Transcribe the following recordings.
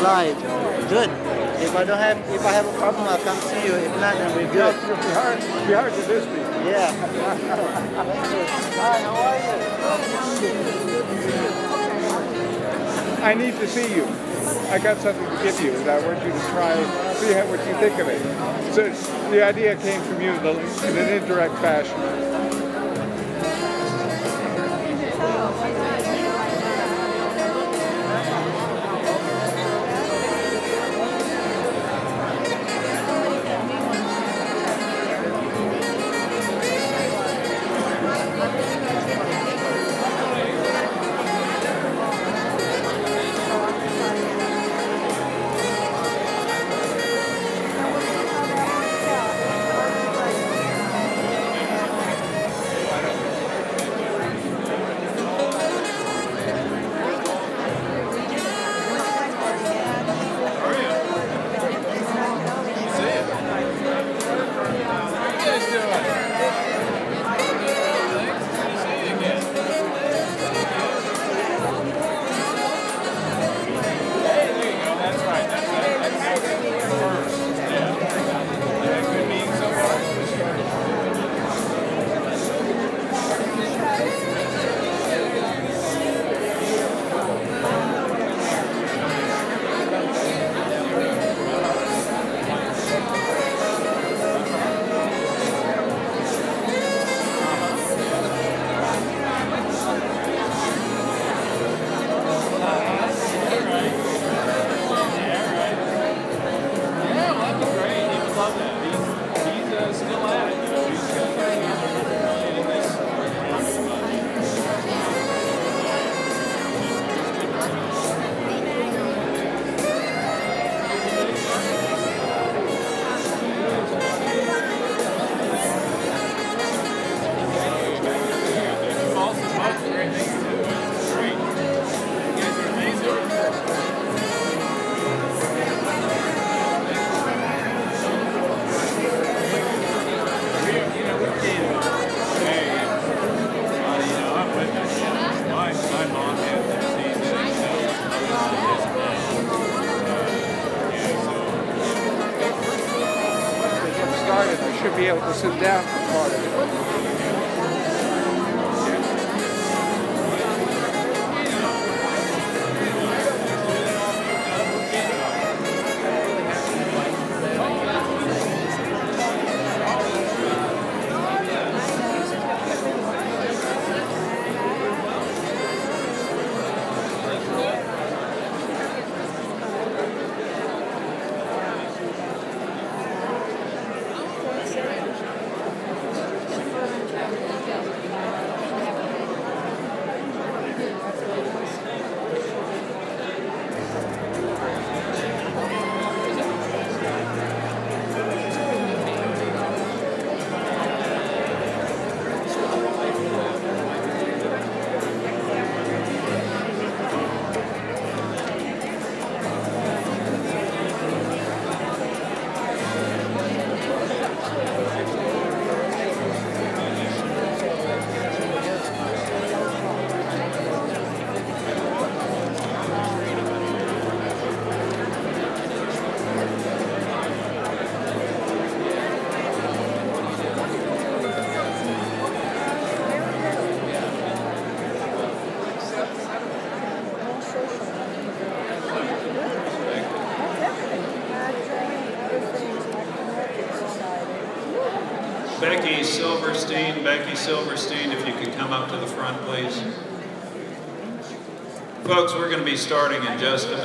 slide. Good. If I don't have, if I have a problem, I'll come see you. If not, then we're good. It'll be hard, it'll be hard to miss me. Yeah. Hi, how are you? I need to see you. I got something to give you that I want you to try, see how, what you think of it. So the idea came from you in an indirect fashion. Silverstein, if you could come up to the front, please. Folks, we're going to be starting in just a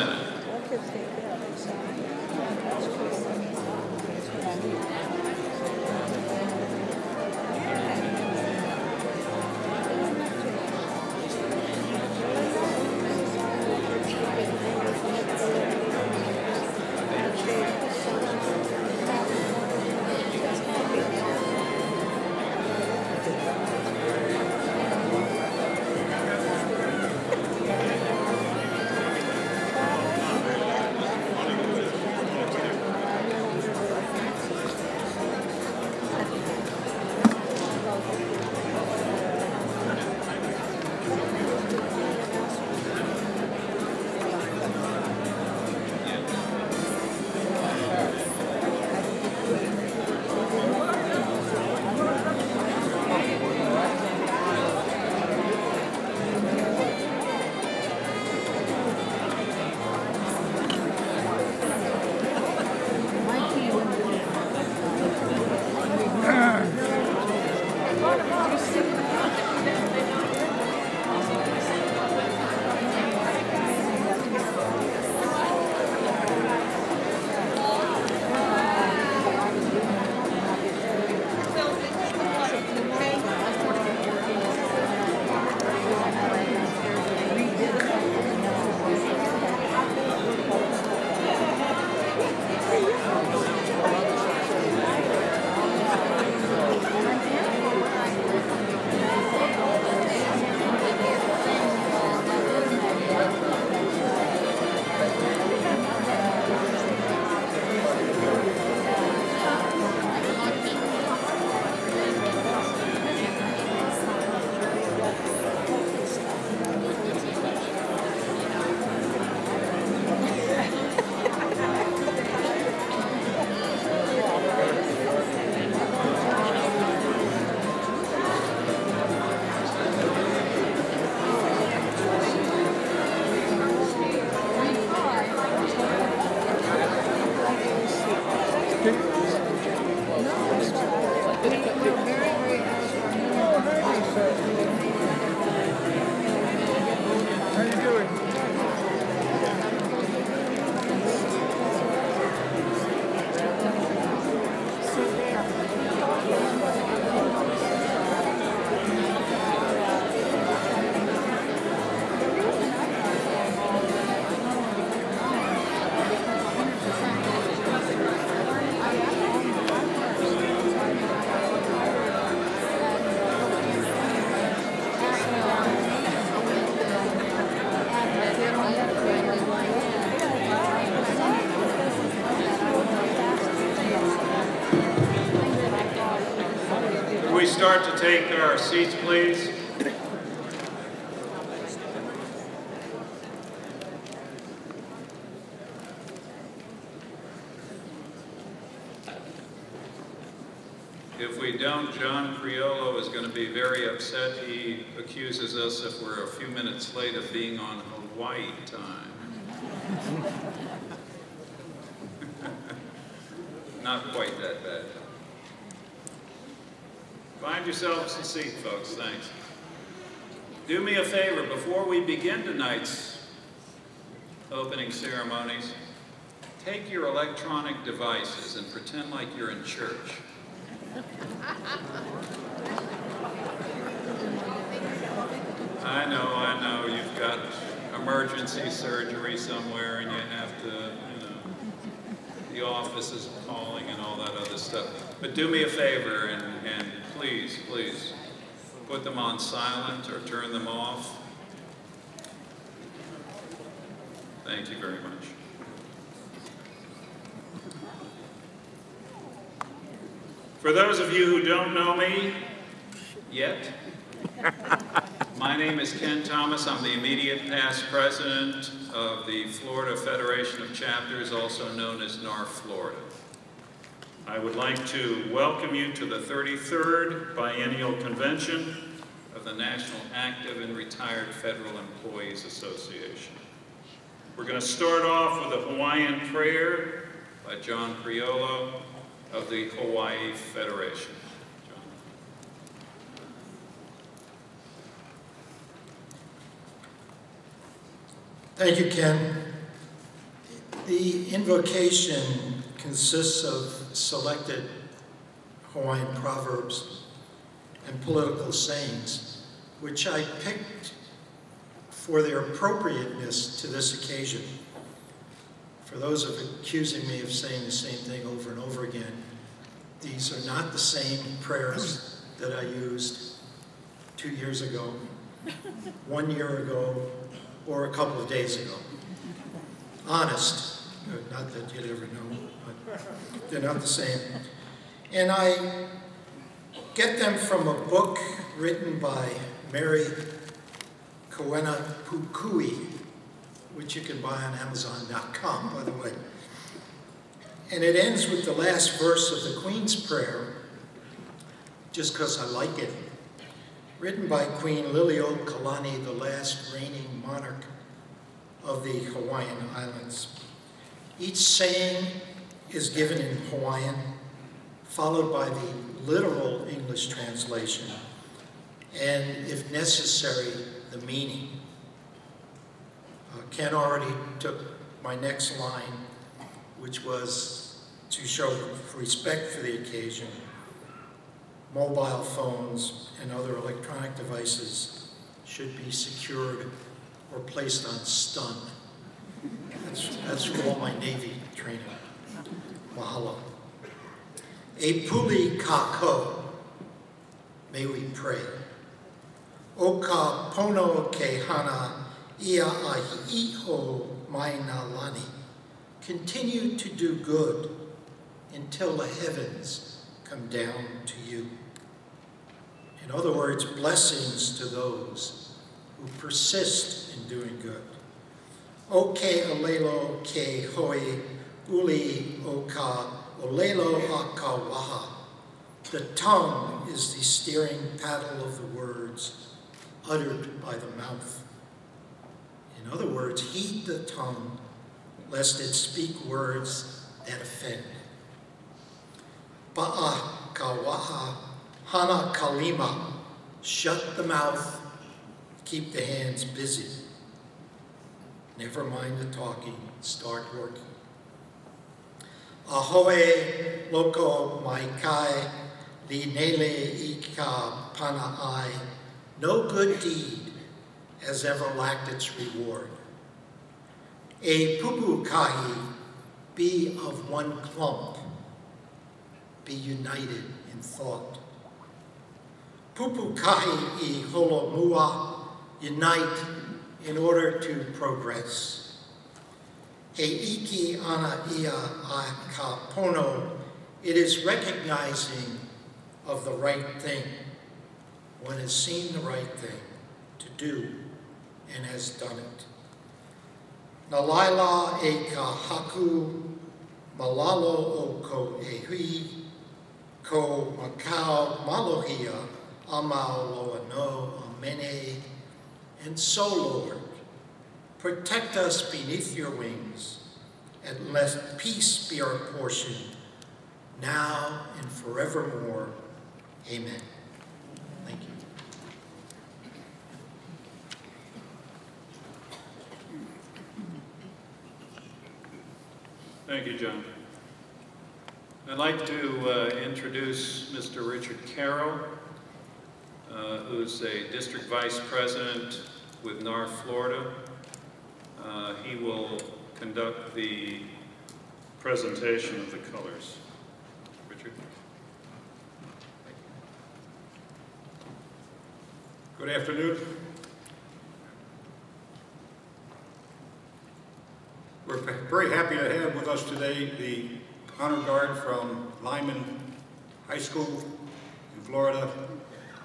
start to take our seats, please? If we don't, John Criollo is going to be very upset. He accuses us if we're a few minutes late of being on Hawaii time. Not quite that bad. Yourselves a seat, folks. Thanks. Do me a favor, before we begin tonight's opening ceremonies, take your electronic devices and pretend like you're in church. I know, I know, you've got emergency surgery somewhere and you have to, you know, the office is calling and all that other stuff. But do me a favor and, and please, please, put them on silent or turn them off. Thank you very much. For those of you who don't know me yet, my name is Ken Thomas. I'm the immediate past president of the Florida Federation of Chapters, also known as NARFE Florida. I would like to welcome you to the 33rd Biennial Convention of the National Active and Retired Federal Employees Association. We're going to start off with a Hawaiian prayer by John Criollo of the Hawaii Federation. Thank you, Ken. The invocation consists of selected Hawaiian proverbs and political sayings, which I picked for their appropriateness to this occasion. For those of accusing me of saying the same thing over and over again, these are not the same prayers that I used two years ago, one year ago, or a couple of days ago. Honest, not that you'd ever know, they're not the same. And I get them from a book written by Mary Kawena Pukui, which you can buy on Amazon.com, by the way. And it ends with the last verse of the Queen's Prayer, just because I like it. Written by Queen Liliuokalani, the last reigning monarch of the Hawaiian Islands. Each saying is given in Hawaiian, followed by the literal English translation, and if necessary, the meaning. Uh, Ken already took my next line, which was to show respect for the occasion. Mobile phones and other electronic devices should be secured or placed on stun. That's, that's all my Navy training. Mahalo. E puli kako, may we pray. O ka pono ke hana ia ahi iho mai na lani. Continue to do good until the heavens come down to you. In other words, blessings to those who persist in doing good. O ke alelo ke hoi uli o ka olelo a ka waha. The tongue is the steering paddle of the words uttered by the mouth. In other words, heed the tongue lest it speak words that offend. Ba'a kawaha hana kalima, shut the mouth, keep the hands busy. Never mind the talking, start working. Ahoe loko mai kai li nele ika pana ai, no good deed has ever lacked its reward. A pupu kahi, be of one clump, be united in thought. Pupu kahi i holo holomua, unite in order to progress. E iki ana ia a ka pono, it is recognizing of the right thing. one has seen the right thing to do and has done it. Nalaila e ka haku malalo o ko e hui, ko makau malohia amau loa no amene. And so, Lord, protect us beneath your wings, and let peace be our portion, now and forevermore. Amen. Thank you. Thank you, John. I'd like to uh, introduce Mr. Richard Carroll, uh, who's a district vice president with NARFE Florida. Uh, he will conduct the presentation of the colors. Richard? Good afternoon. We're very happy to have with us today the honor guard from Lyman High School in Florida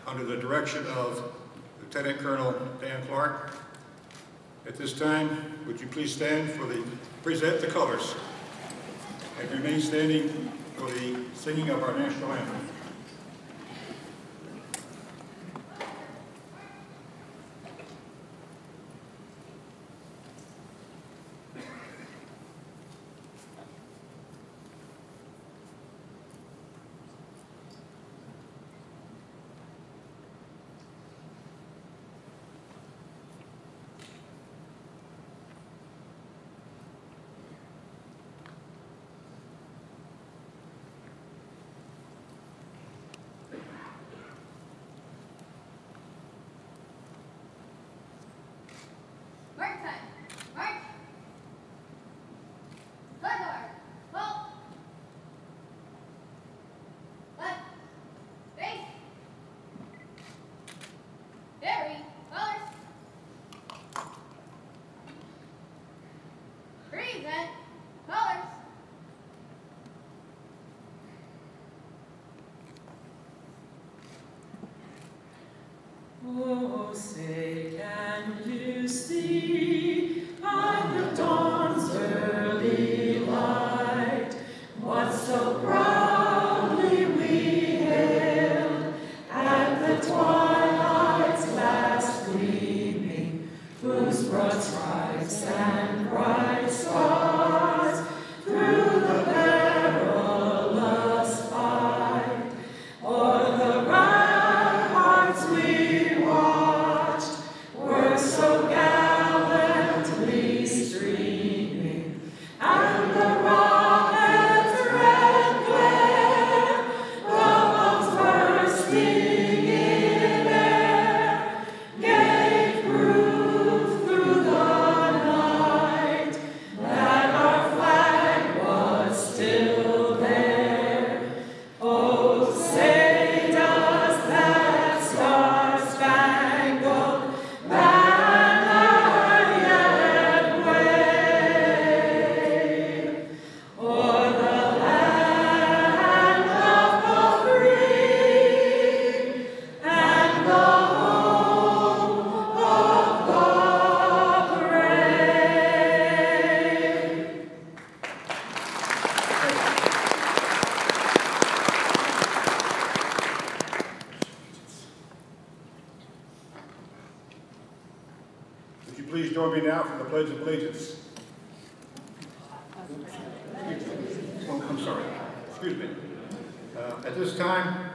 under the direction of Lieutenant Colonel Dan Clark. At this time, would you please stand for the, present the colors and remain standing for the singing of our national anthem. Mark time. Mark. Glengar. Halt. Left. Base. Barry. Colors. Present. Colors. Oh, Pledge of Allegiance? Oh, I'm sorry. Excuse me. Uh, At this time,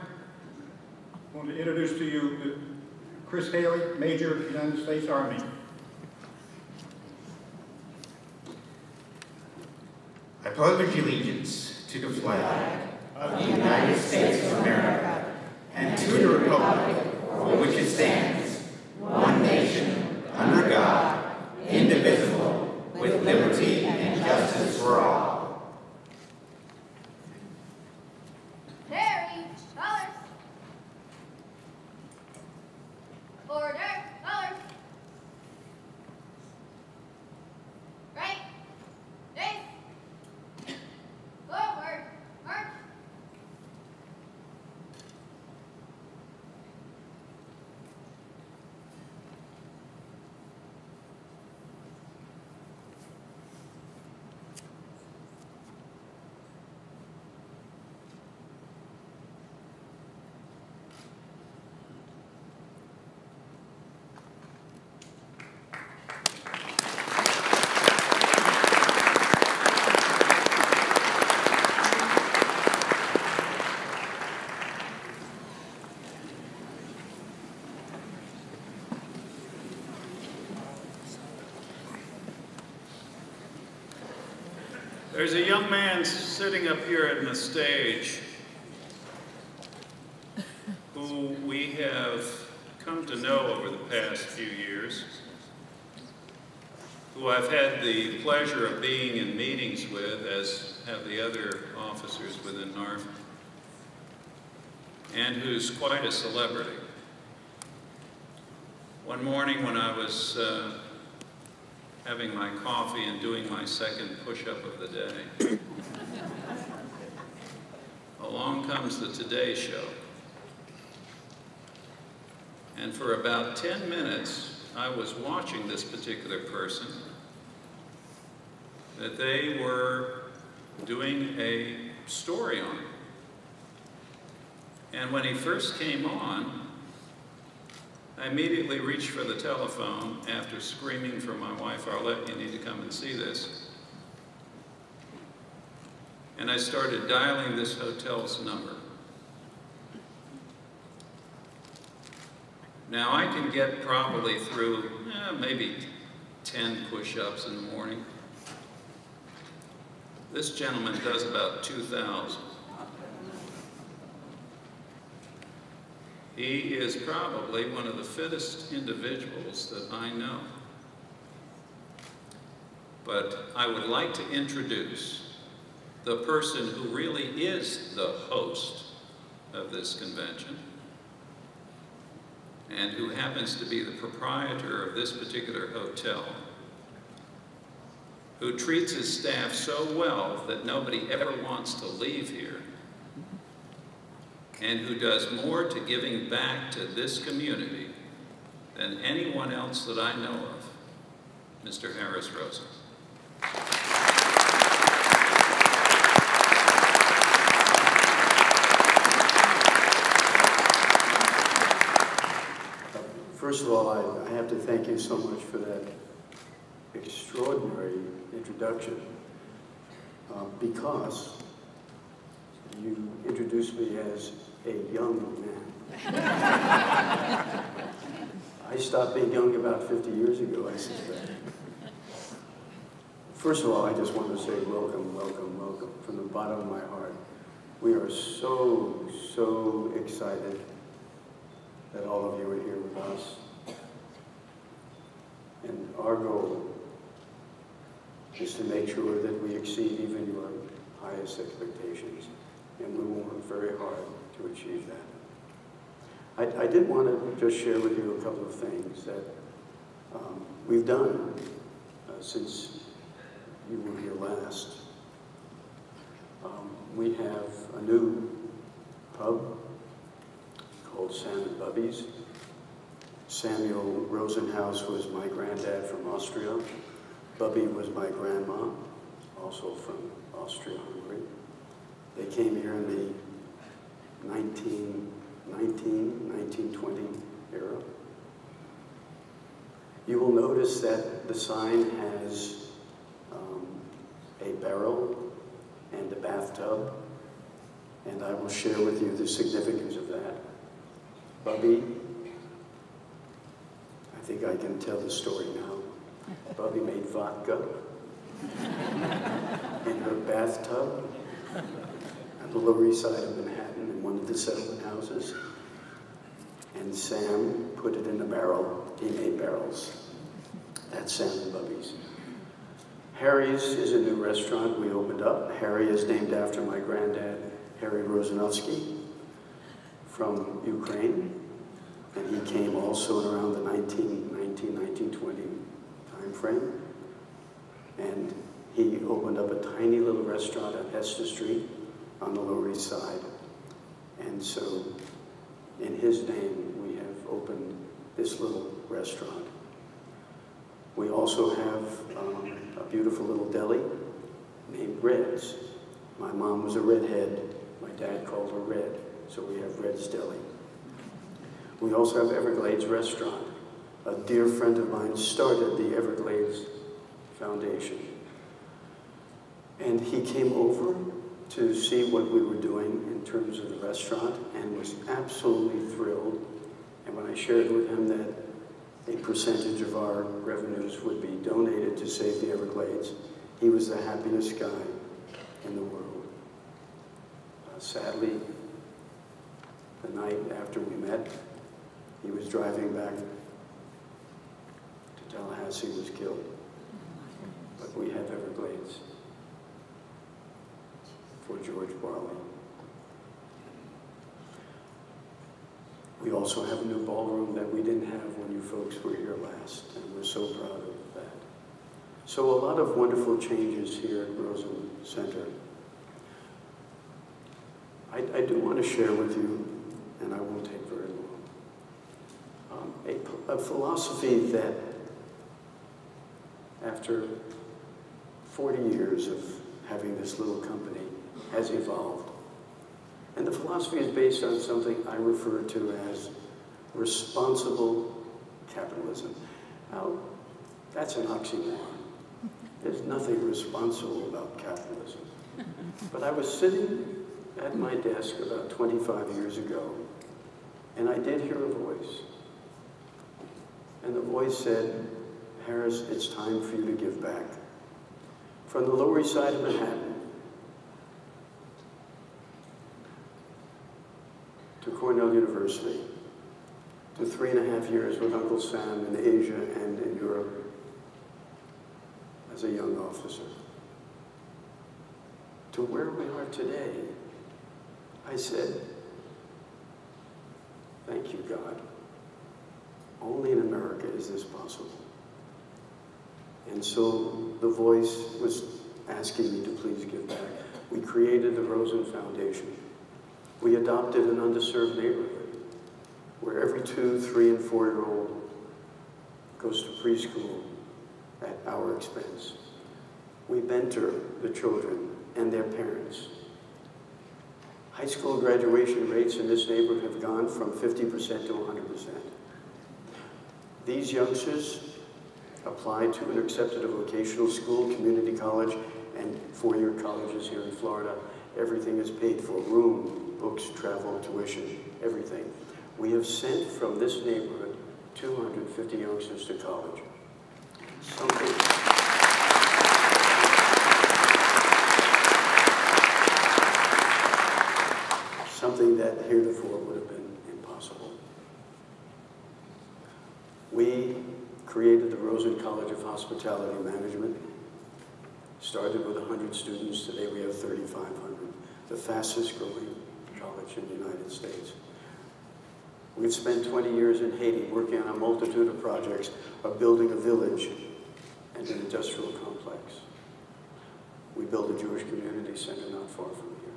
I want to introduce to you uh, Chris Haley, Major, United States Army. I pledge allegiance to the flag of the United States of America and to the republic for which it stands, one nation, under God, indivisible, with liberty and justice for all. Barry. Colors. Order. Colors. Right. Base. Forward. March. There's a young man sitting up here in the stage who we have come to know over the past few years, who I've had the pleasure of being in meetings with, as have the other officers within NARFE, and who's quite a celebrity. One morning when I was uh, having my coffee and doing my second push-up of the day, along comes the Today Show. And for about 10 minutes, I was watching this particular person, that they were doing a story on. And when he first came on, I immediately reached for the telephone after screaming for my wife, Arlette, you need to come and see this. And I started dialing this hotel's number. Now I can get probably through eh, maybe 10 push-ups in the morning. This gentleman does about 2,000. He is probably one of the fittest individuals that I know. But I would like to introduce the person who really is the host of this convention and who happens to be the proprietor of this particular hotel, who treats his staff so well that nobody ever wants to leave here, and who does more to giving back to this community than anyone else that I know of, Mr. Harris Rosen. First of all, I, I have to thank you so much for that extraordinary introduction uh, because you introduced me as a young man. I stopped being young about 50 years ago, I suspect. First of all, I just want to say welcome, welcome, welcome from the bottom of my heart. We are so, so excited that all of you are here with us. And our goal is to make sure that we exceed even your highest expectations. And we will work very hard to achieve that. I, I did want to just share with you a couple of things that um, we've done uh, since you were here last. Um, we have a new pub called Sam and Bubby's. Samuel Rosenhaus was my granddad from Austria. Bubby was my grandma, also from Austria-Hungary. They came here in the 1919, 1920 era. You will notice that the sign has um, a barrel and a bathtub, and I will share with you the significance of that. Bubby, I think I can tell the story now. Bubby made vodka in her bathtub the Lower East Side of Manhattan in one of the settlement houses. And Sam put it in a barrel. He made barrels. That's Sam and Bubby's. Harry's is a new restaurant we opened up. Harry is named after my granddad, Harry Rosanovsky from Ukraine. And he came also around the 1919, 1920 time frame. And he opened up a tiny little restaurant on Hester Street on the Lower East Side. And so in his name, we have opened this little restaurant. We also have um, a beautiful little deli named Red's. My mom was a redhead. My dad called her Red, so we have Red's Deli. We also have Everglades Restaurant. A dear friend of mine started the Everglades Foundation. And he came over to see what we were doing in terms of the restaurant and was absolutely thrilled. And when I shared with him that a percentage of our revenues would be donated to Save the Everglades, he was the happiest guy in the world. Uh, sadly, the night after we met, he was driving back to Tallahassee, was killed. But we have Everglades for George Barley. We also have a new ballroom that we didn't have when you folks were here last, and we're so proud of that. So a lot of wonderful changes here at Rosen Centre. I, I do want to share with you, and I won't take very long, um, a, a philosophy that after 40 years of having this little company has evolved. And the philosophy is based on something I refer to as responsible capitalism. Now, that's an oxymoron. There's nothing responsible about capitalism. But I was sitting at my desk about 25 years ago, and I did hear a voice. And the voice said, Harris, it's time for you to give back. From the Lower East Side of Manhattan, to Cornell University, to three and a half years with Uncle Sam in Asia and in Europe as a young officer, to where we are today, I said, thank you, God. Only in America is this possible. And so the voice was asking me to please give back. We created the Rosen Foundation. We adopted an underserved neighborhood where every two, three, and four-year-old goes to preschool at our expense. We mentor the children and their parents. High school graduation rates in this neighborhood have gone from 50% to 100%. These youngsters apply to and accepted a vocational school, community college, and four-year colleges here in Florida. Everything is paid for, room, books, travel, tuition, everything. We have sent from this neighborhood 250 youngsters to college. Something. Something that heretofore would have been impossible. We created the Rosen College of Hospitality Management. Started with 100 students, today we have 3,500. The fastest growing college in the United States. We've spent 20 years in Haiti working on a multitude of projects of building a village and an industrial complex. We built a Jewish community center not far from here.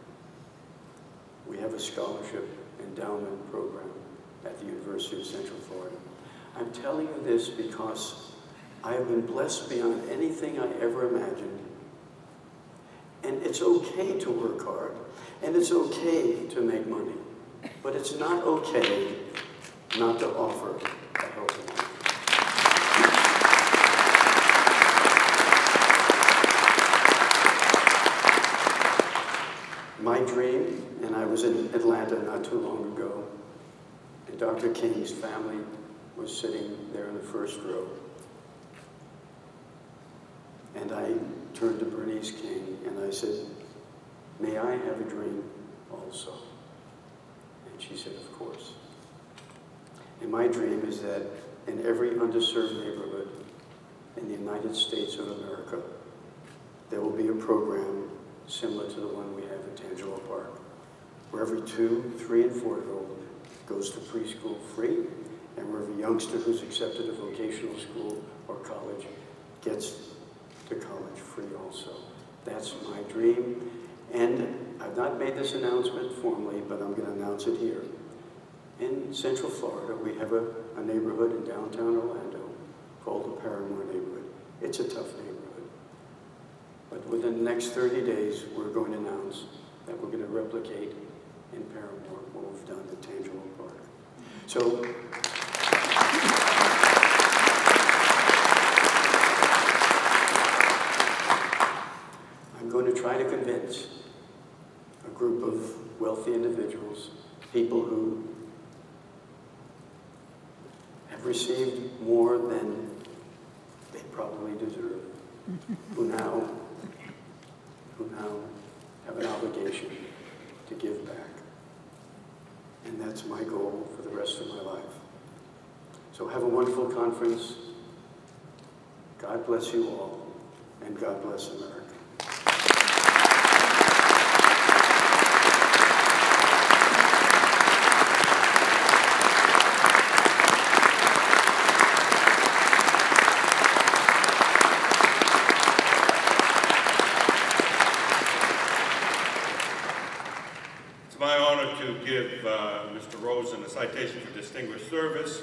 We have a scholarship endowment program at the University of Central Florida. I'm telling you this because I have been blessed beyond anything I ever imagined. And it's okay to work hard, and it's okay to make money, but it's not okay not to offer a. My dream, and I was in Atlanta not too long ago, and Dr. King's family was sitting there in the first row. And I turned to Bernice King and I said, May I have a dream also? And she said, Of course. And my dream is that in every underserved neighborhood in the United States of America, there will be a program similar to the one we have at Tangelo Park, where every two, three, and four-year-old goes to preschool free, and where every youngster who's accepted a vocational school or college gets to college free also. That's my dream. And I've not made this announcement formally, but I'm going to announce it here. In Central Florida, we have a, a neighborhood in downtown Orlando called the Parramore neighborhood. It's a tough neighborhood. But within the next 30 days, we're going to announce that we're going to replicate in Parramore what we've done at Tangelo Park. So I'm going to try to convince a group of wealthy individuals, people who have received more than they probably deserve, who now, who now have an obligation to give back. And that's my goal for the rest of my life. So have a wonderful conference. God bless you all, and God bless America. It's my honor to give uh, Mr. Rosen a citation for distinguished service,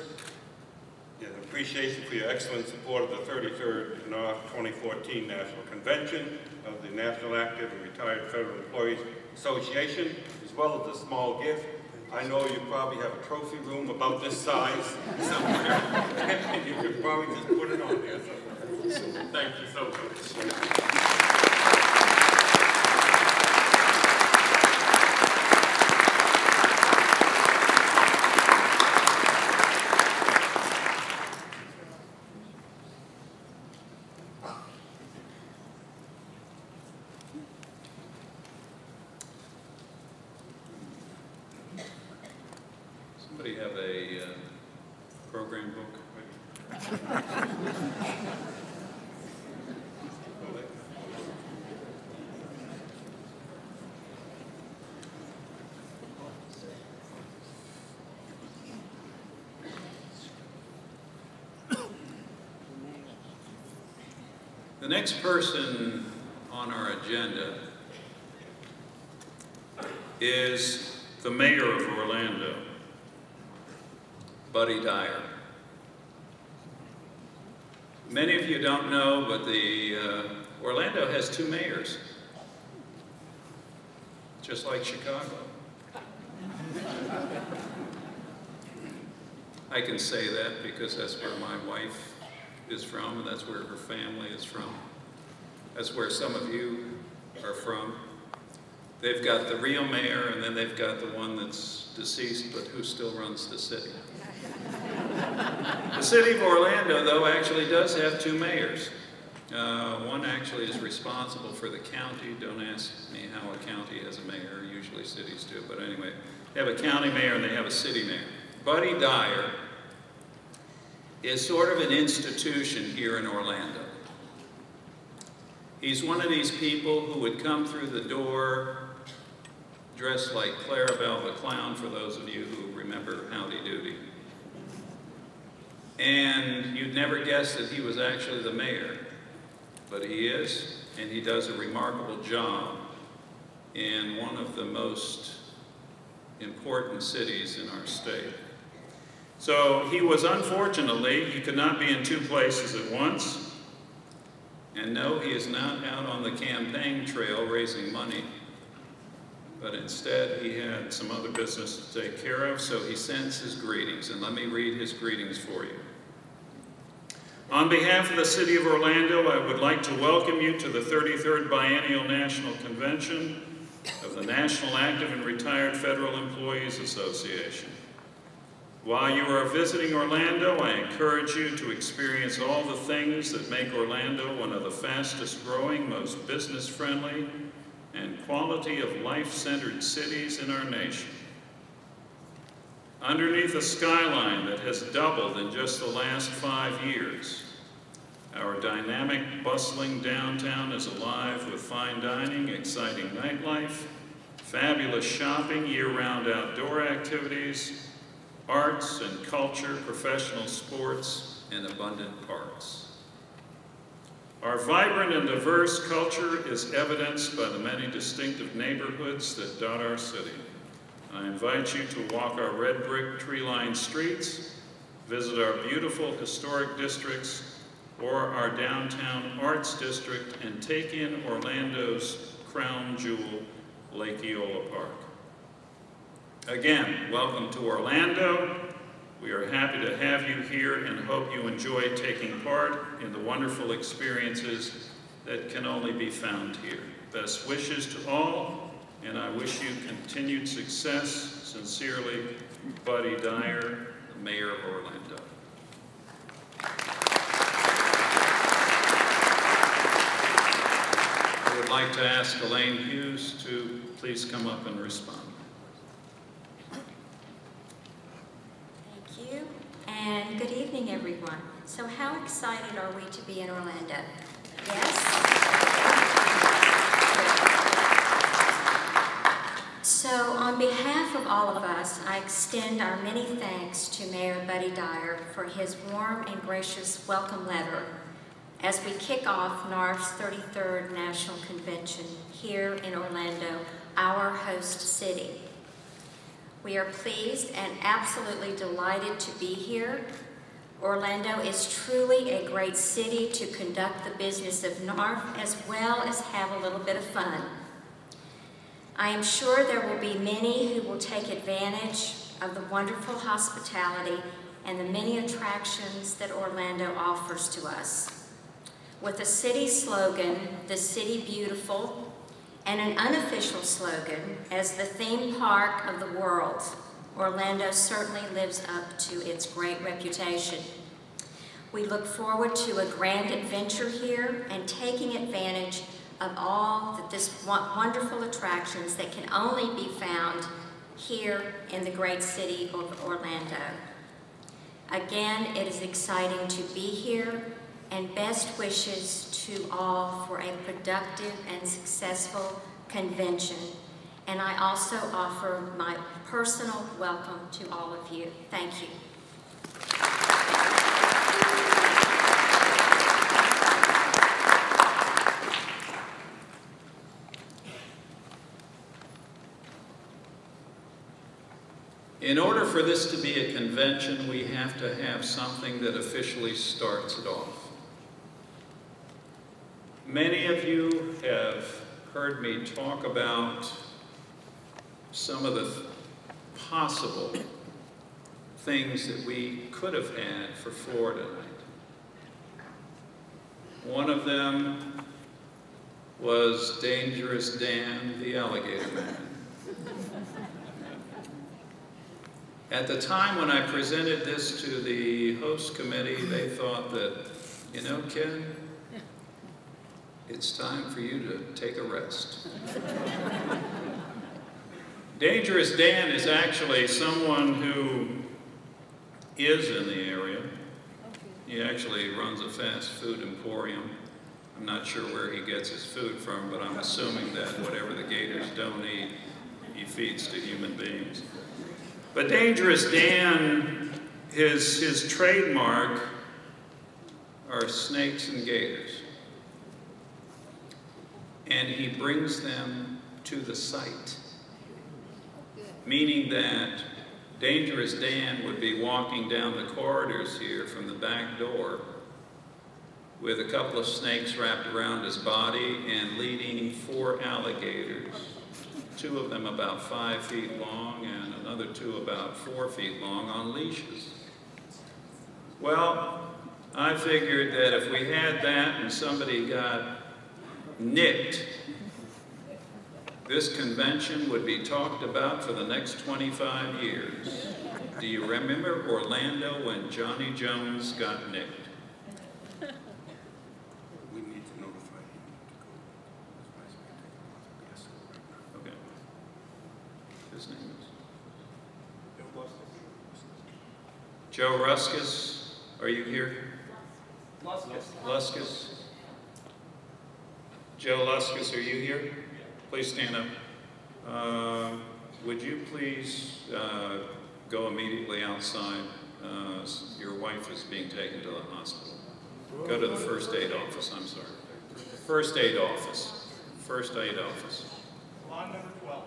in appreciation for your excellent support of the 33rd NARFE 2014 National Convention of the National Active and Retired Federal Employees Association, as well as a small gift. I know you probably have a trophy room about this size somewhere, and you could probably just put it on there somewhere. Thank you so much. Somebody have a uh, program book? The next person on our agenda is the mayor of Orlando, Buddy Dyer. Many of you don't know, but the uh, Orlando has two mayors, just like Chicago. I can say that because that's where my wife is from, and that's where her family is from. That's where some of you are from. They've got the real mayor, and then they've got the one that's deceased, but who still runs the city. The city of Orlando, though, actually does have two mayors. Uh, one actually is responsible for the county. Don't ask me how a county has a mayor. Usually cities do. But anyway, they have a county mayor and they have a city mayor. Buddy Dyer is sort of an institution here in Orlando. He's one of these people who would come through the door dressed like Clarabelle the Clown, for those of you who remember Howdy Doody. And you'd never guess that he was actually the mayor, but he is, and he does a remarkable job in one of the most important cities in our state. So he was unfortunately, he could not be in two places at once. And no, he is not out on the campaign trail raising money, but instead he had some other business to take care of, so he sends his greetings. And let me read his greetings for you. On behalf of the City of Orlando, I would like to welcome you to the 33rd Biennial National Convention of the National Active and Retired Federal Employees Association. While you are visiting Orlando, I encourage you to experience all the things that make Orlando one of the fastest growing, most business friendly, and quality of life centered cities in our nation. Underneath a skyline that has doubled in just the last five years, our dynamic, bustling downtown is alive with fine dining, exciting nightlife, fabulous shopping, year-round outdoor activities, arts and culture, professional sports, and abundant parks. Our vibrant and diverse culture is evidenced by the many distinctive neighborhoods that dot our city. I invite you to walk our red brick tree-lined streets, visit our beautiful historic districts, or our downtown arts district, and take in Orlando's crown jewel, Lake Eola Park. Again, welcome to Orlando. We are happy to have you here and hope you enjoy taking part in the wonderful experiences that can only be found here. Best wishes to all, and I wish you continued success. Sincerely, Buddy Dyer, the Mayor of Orlando. I would like to ask Elaine Hughes to please come up and respond. Thank you, and good evening, everyone. So how excited are we to be in Orlando? Yes? So on behalf of all of us, I extend our many thanks to Mayor Buddy Dyer for his warm and gracious welcome letter as we kick off NARFE's 33rd National Convention here in Orlando, our host city. We are pleased and absolutely delighted to be here. Orlando is truly a great city to conduct the business of NARFE as well as have a little bit of fun. I am sure there will be many who will take advantage of the wonderful hospitality and the many attractions that Orlando offers to us. With a city slogan, The City Beautiful, and an unofficial slogan as the theme park of the world, Orlando certainly lives up to its great reputation. We look forward to a grand adventure here and taking advantage of all that this wonderful attractions that can only be found here in the great city of Orlando. Again, it is exciting to be here and best wishes to all for a productive and successful convention. And I also offer my personal welcome to all of you. Thank you. In order for this to be a convention, we have to have something that officially starts it off. Many of you have heard me talk about some of the possible things that we could have had for Florida night. One of them was Dangerous Dan, the alligator man. At the time when I presented this to the host committee, they thought that, you know, Ken, it's time for you to take a rest. Dangerous Dan is actually someone who is in the area. He actually runs a fast food emporium. I'm not sure where he gets his food from, but I'm assuming that whatever the gators don't eat, he feeds to human beings. But Dangerous Dan, his, his trademark are snakes and gators. And he brings them to the site. Meaning that Dangerous Dan would be walking down the corridors here from the back door with a couple of snakes wrapped around his body and leading four alligators two of them about five feet long and another two about four feet long on leashes. Well, I figured that if we had that and somebody got nicked, this convention would be talked about for the next 25 years. Do you remember Orlando when Johnny Jones got nicked? We need to notify him to go. That's why Okay. His name is? Joe Ruskus, are you here? Luskus. Luskus. Joe Luskus, are you here? Please stand up. Uh, would you please uh, go immediately outside? Uh, your wife is being taken to the hospital. Go to the first aid office, I'm sorry. First aid office. First aid office. Salon number 12.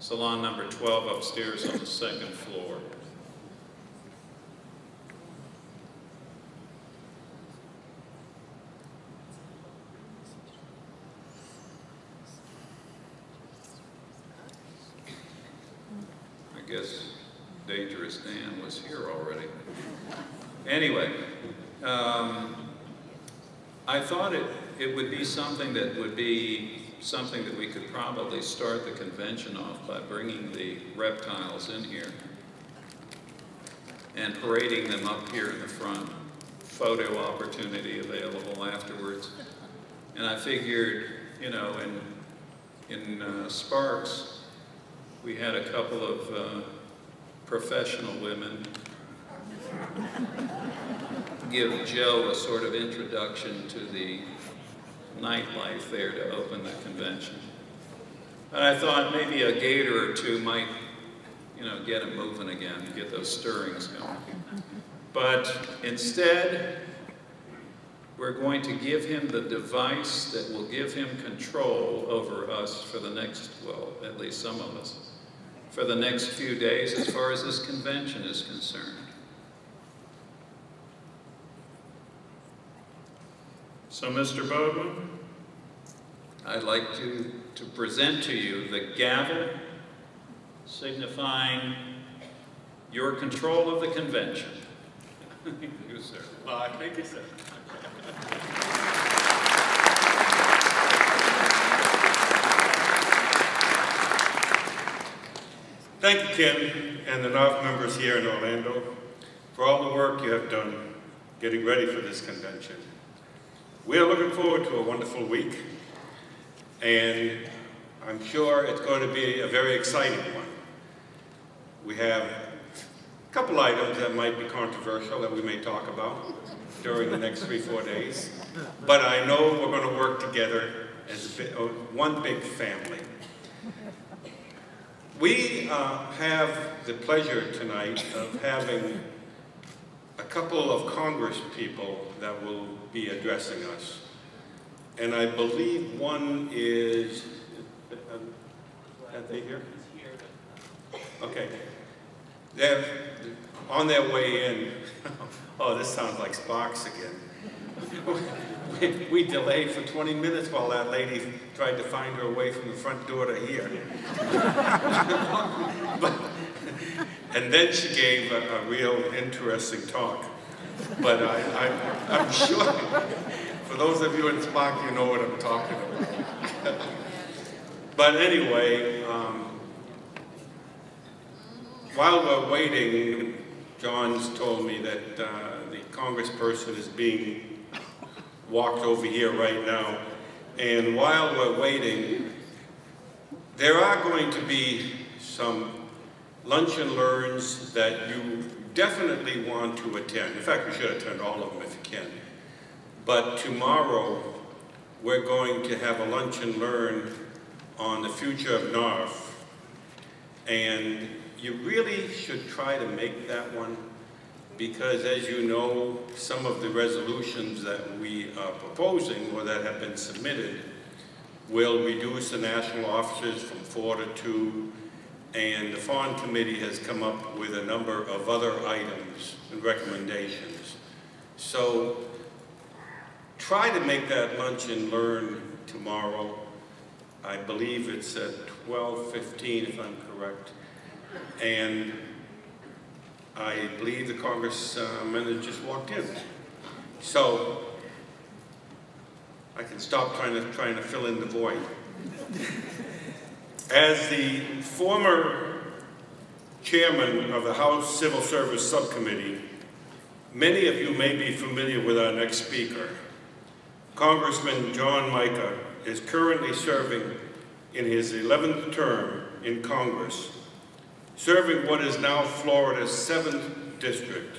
Salon number 12 upstairs on the second floor. guess Dangerous Dan was here already. Anyway, um, I thought it, it would be something that would be something that we could probably start the convention off by bringing the reptiles in here and parading them up here in the front. Photo opportunity available afterwards. And I figured you know, in, in uh, Sparks, we had a couple of uh, professional women give Joe a sort of introduction to the nightlife there to open the convention. And I thought maybe a gator or two might, you know, get him moving again, get those stirrings going. But instead, we're going to give him the device that will give him control over us for the next, well, at least some of us, for the next few days as far as this convention is concerned. So, Mr. Bowden, I'd like to, to present to you the gavel signifying your control of the convention. you, sir. Uh, thank you, sir. Thank you, Ken, and the NARFE members here in Orlando for all the work you have done getting ready for this convention. We are looking forward to a wonderful week, and I'm sure it's going to be a very exciting one. We have a couple items that might be controversial that we may talk about during the next three, four days. But I know we're going to work together as uh, one big family. We uh, have the pleasure tonight of having a couple of Congress people that will be addressing us. And I believe one is, are they here? Okay. They're on their way in. oh, this sounds like Sparks again. we, we delayed for 20 minutes while that lady tried to find her way from the front door to here. but, and then she gave a, a, real interesting talk. But I, I, I'm sure, for those of you in Sparks, you know what I'm talking about. but anyway, um, while we're waiting, John's told me that uh, the congressperson is being walked over here right now. And while we're waiting, there are going to be some lunch and learns that you definitely want to attend. In fact, you should attend all of them if you can. But tomorrow, we're going to have a lunch and learn on the future of NARFE. And you really should try to make that one because as you know, some of the resolutions that we are proposing or that have been submitted will reduce the national officers from four to two, and the Foreign Committee has come up with a number of other items and recommendations. So try to make that lunch and learn tomorrow. I believe it's at 12.15 if I'm correct. And I believe the congressman uh, has just walked in. So I can stop trying to, trying to fill in the void. As the former chairman of the House Civil Service Subcommittee, many of you may be familiar with our next speaker. Congressman John Mica is currently serving in his 11th term in Congress serving what is now Florida's 7th district,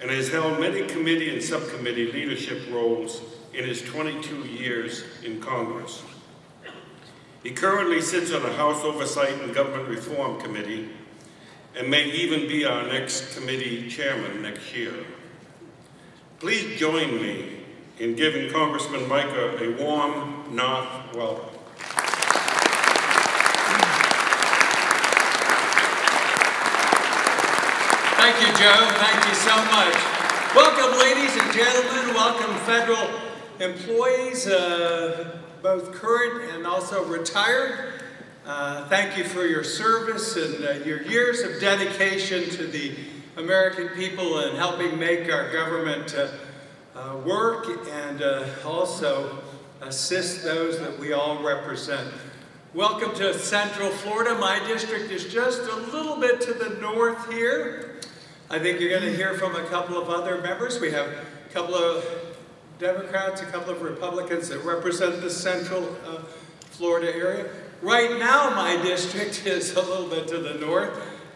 and has held many committee and subcommittee leadership roles in his 22 years in Congress. He currently sits on the House Oversight and Government Reform Committee and may even be our next committee chairman next year. Please join me in giving Congressman Mica a warm NARFE welcome. Thank you, Joe. Thank you so much. Welcome, ladies and gentlemen. Welcome, federal employees, uh, both current and also retired. Uh, thank you for your service and uh, your years of dedication to the American people and helping make our government uh, uh, work and also assist those that we all represent. Welcome to Central Florida. My district is just a little bit to the north here. I think you're going to hear from a couple of other members. We have a couple of Democrats, a couple of Republicans that represent the central uh, Florida area. Right now, my district is a little bit to the north.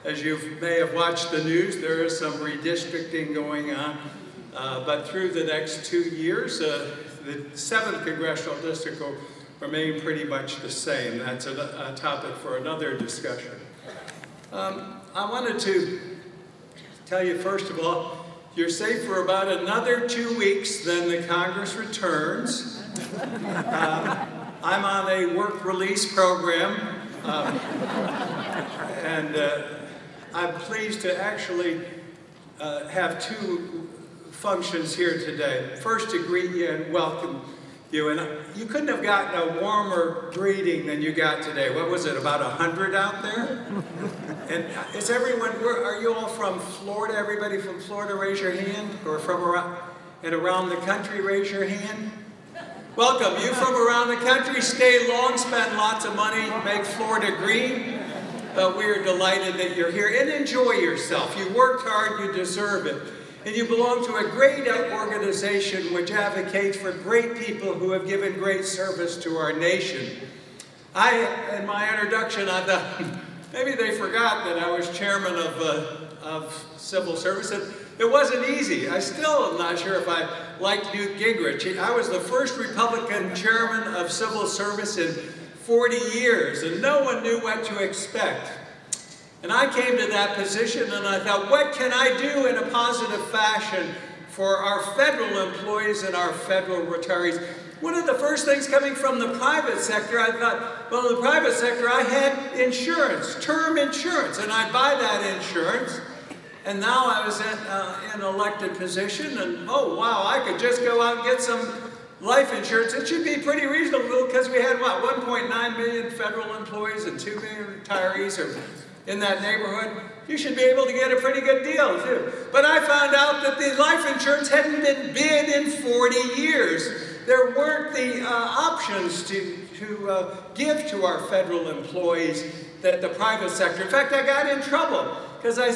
As you may have watched the news, there is some redistricting going on. Uh, but through the next two years, uh, the 7th Congressional District will remain pretty much the same. That's a, a topic for another discussion. Um, I wanted to tell you, first of all, you're safe for about another two weeks, then the Congress returns. Um, I'm on a work release program, um, and uh, I'm pleased to actually uh, have two functions here today. First, to greet you and welcome you. And you couldn't have gotten a warmer greeting than you got today. What was it, about 100 out there? And is everyone, are you all from Florida? Everybody from Florida, raise your hand. Or from around, and around the country, raise your hand. Welcome. You from around the country, stay long, spend lots of money, make Florida green. But we are delighted that you're here and enjoy yourself. You worked hard, you deserve it. And you belong to a great organization which advocates for great people who have given great service to our nation. I, in my introduction, I thought, maybe they forgot that I was chairman of, uh, of civil service. And it wasn't easy. I still am not sure if I liked Newt Gingrich. I was the first Republican chairman of civil service in 40 years, and no one knew what to expect. And I came to that position and I thought, what can I do in a positive fashion for our federal employees and our federal retirees? One of the first things coming from the private sector, I thought, well, in the private sector, I had insurance, term insurance, and I'd buy that insurance. And now I was in uh, an elected position, and oh, wow, I could just go out and get some life insurance. It should be pretty reasonable because we had, what, 1.9 million federal employees and 2 million retirees, or in that neighborhood, you should be able to get a pretty good deal too. But I found out that the life insurance hadn't been bid in 40 years. There weren't the uh, options to, to uh, give to our federal employees that the private sector. In fact, I got in trouble because I,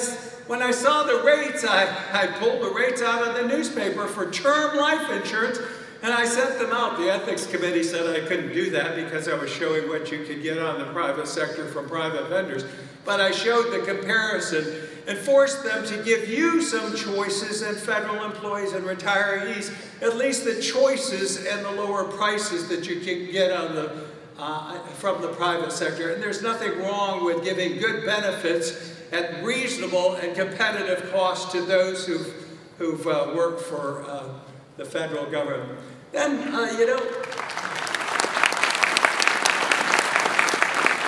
when I saw the rates, I, I pulled the rates out of the newspaper for term life insurance and I sent them out. The ethics committee said I couldn't do that because I was showing what you could get on the private sector from private vendors. But I showed the comparison and forced them to give you some choices and federal employees and retirees, at least the choices and the lower prices that you can get on the, uh, from the private sector. And there's nothing wrong with giving good benefits at reasonable and competitive cost to those who've, who've uh, worked for uh, the federal government. Then, uh, you know,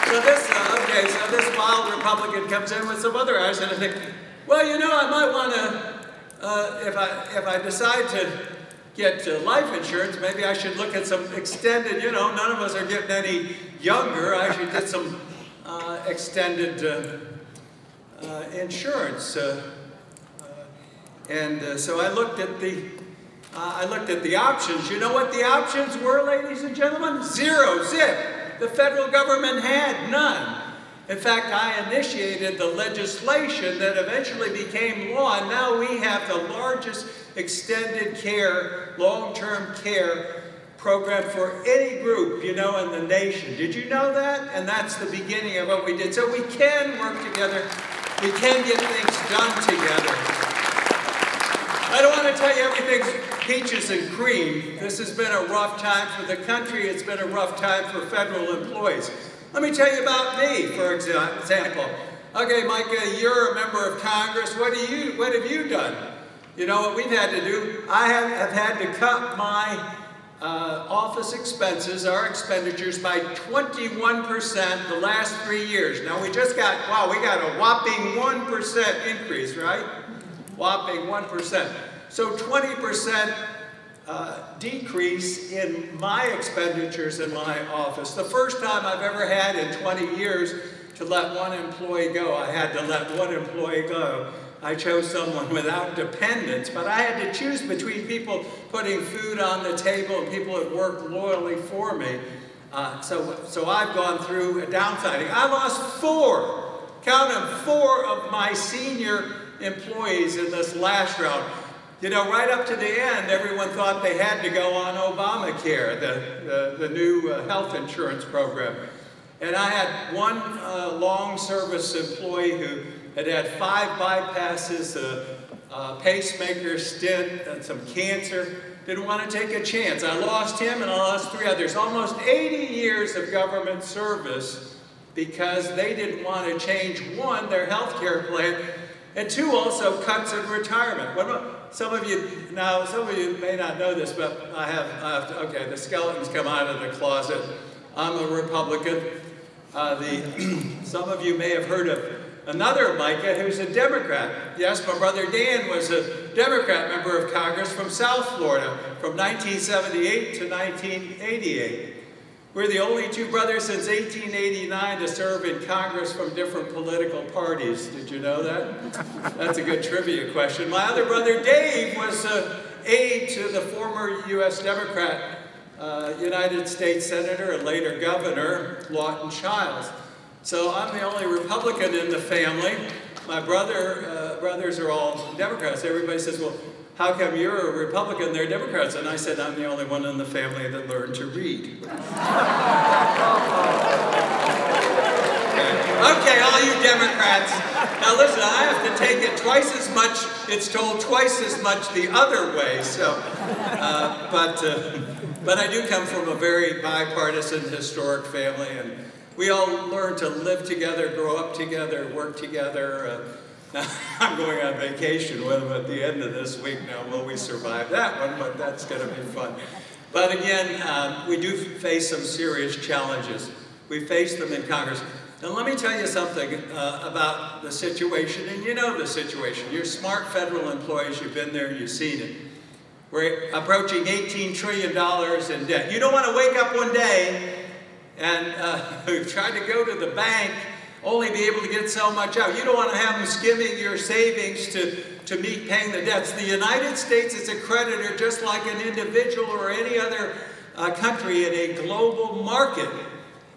so this, uh, okay, so this wild Republican comes in with some other ideas, and I think, well, you know, I might want to, uh, if I if I decide to get uh, life insurance, maybe I should look at some extended. You know, none of us are getting any younger. I should get some uh, extended uh, uh, insurance. and so I looked at the uh, I looked at the options. You know what the options were, ladies and gentlemen? Zero, zip. The federal government had none. In fact, I initiated the legislation that eventually became law, and now we have the largest extended care, long-term care program for any group, you know, in the nation. Did you know that? And that's the beginning of what we did. So we can work together. We can get things done together. I don't want to tell you everything's peaches and cream. This has been a rough time for the country. It's been a rough time for federal employees. Let me tell you about me, for example. Okay, Mica, you're a member of Congress. What, do you, what have you done? You know what we've had to do? I have, have had to cut my uh, office expenses, our expenditures, by 21% the last three years. Now we just got, wow, we got a whopping 1% increase, right? Whopping 1%. So 20% uh, decrease in my expenditures in my office. The first time I've ever had in 20 years to let one employee go. I had to let one employee go. I chose someone without dependents, but I had to choose between people putting food on the table and people that work loyally for me. Uh, so, so I've gone through a downsizing. I lost four, count them, four of my senior employees in this last round. you know, right up to the end, everyone thought they had to go on Obamacare, the, the, the new uh, health insurance program. And I had one uh, long service employee who had had five bypasses, a, a pacemaker stent, and some cancer. Didn't want to take a chance. I lost him and I lost three others. Almost 80 years of government service because they didn't want to change, one, their health care plan, and two, also cuts in retirement. What some of you, now some of you may not know this, but I have, I have to, okay, the skeletons come out of the closet. I'm a Republican. Uh, the, some of you may have heard of another Mica who's a Democrat. Yes, my brother Dan was a Democrat member of Congress from South Florida from 1978 to 1988. We're the only two brothers since 1889 to serve in Congress from different political parties. Did you know that? That's a good trivia question. My other brother Dave was a aide to the former U.S. Democrat, uh, United States Senator and later Governor Lawton Chiles. So I'm the only Republican in the family. My brother, uh, brothers are all Democrats. Everybody says, well, how come you're a Republican, they're Democrats? And I said, I'm the only one in the family that learned to read. okay, all you Democrats. Now listen, I have to take it twice as much, it's told twice as much the other way, so, uh, but, uh, but I do come from a very bipartisan, historic family, and we all learn to live together, grow up together, work together, uh, I'm going on vacation with them at the end of this week. Now, will we survive that one? But that's going to be fun. But again, um, we do face some serious challenges. We face them in Congress. Now, let me tell you something uh, about the situation, and you know the situation. You're smart federal employees. You've been there. You've seen it. We're approaching $18 trillion in debt. You don't want to wake up one day and uh, try to go to the bank only be able to get so much out. You don't want to have them skimming your savings to, to meet paying the debts. The United States is a creditor just like an individual or any other uh, country in a global market.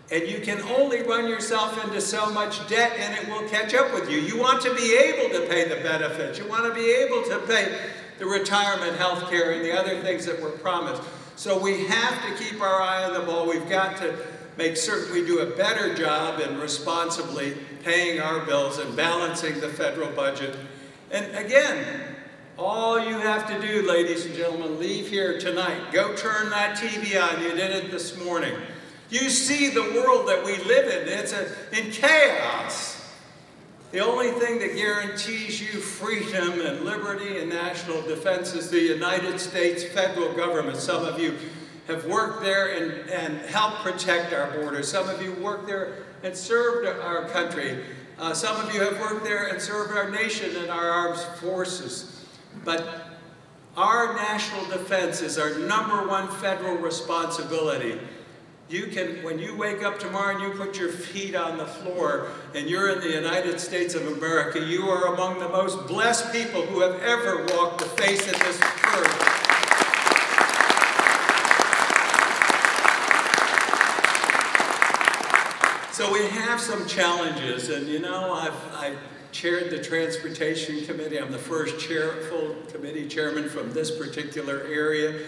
And you can only run yourself into so much debt and it will catch up with you. You want to be able to pay the benefits. You want to be able to pay the retirement health care and the other things that were promised. So we have to keep our eye on the ball. We've got to make certain we do a better job in responsibly paying our bills and balancing the federal budget. And again, all you have to do, ladies and gentlemen, leave here tonight. Go turn that TV on. You did it this morning. You see the world that we live in. It's a, in chaos. The only thing that guarantees you freedom and liberty and national defense is the United States federal government. Some of you have worked there and, and helped protect our borders. Some of you worked there and served our country. Uh, some of you have worked there and served our nation and our armed forces. But our national defense is our number one federal responsibility. You can, when you wake up tomorrow and you put your feet on the floor and you're in the United States of America, you are among the most blessed people who have ever walked the face of this earth. So we have some challenges, and you know, I've, I've chaired the Transportation Committee. I'm the first chair, full committee chairman from this particular area.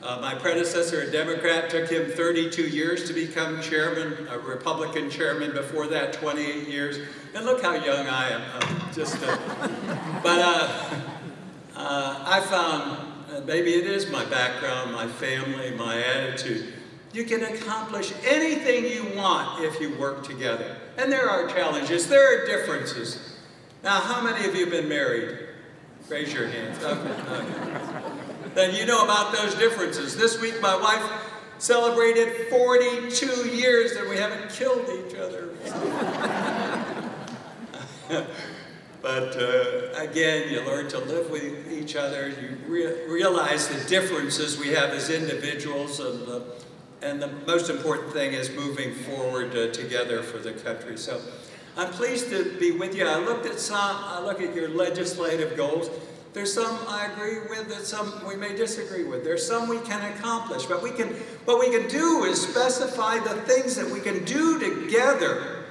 Uh, my predecessor, a Democrat, took him 32 years to become chairman, a Republican chairman before that, 28 years. And look how young I am. Uh, just, uh, but uh, uh, I found, uh, maybe it is my background, my family, my attitude, you can accomplish anything you want if you work together. And there are challenges, there are differences. Now, how many of you have been married? Raise your hands. Okay, okay. Then you know about those differences. This week, my wife celebrated 42 years that we haven't killed each other. but uh, again, you learn to live with each other. You re realize the differences we have as individuals and uh, and the most important thing is moving forward uh, together for the country. So I'm pleased to be with you. I looked at some, I look at your legislative goals. There's some I agree with, there's some we may disagree with. There's some we can accomplish, but we can, what we can do is specify the things that we can do together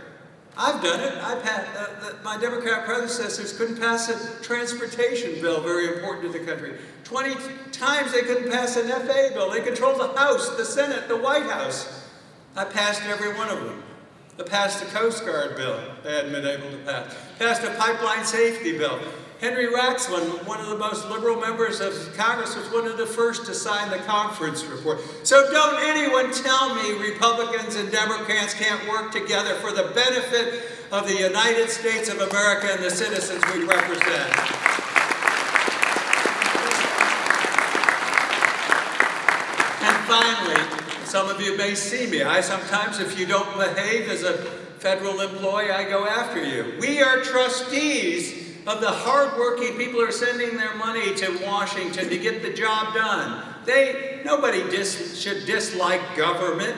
I've done it. I passed, uh, the, my Democrat predecessors couldn't pass a transportation bill, very important to the country. 20 times they couldn't pass an FAA bill. They controlled the House, the Senate, the White House. I passed every one of them. I passed the Coast Guard bill they hadn't been able to pass. Passed a pipeline safety bill. Henry Waxman, one of the most liberal members of Congress, was one of the first to sign the conference report. So don't anyone tell me Republicans and Democrats can't work together for the benefit of the United States of America and the citizens we represent. And finally, some of you may see me. I sometimes, if you don't behave as a federal employee, I go after you. We are trustees of the hardworking people who are sending their money to Washington to get the job done. They, nobody dis, should dislike government.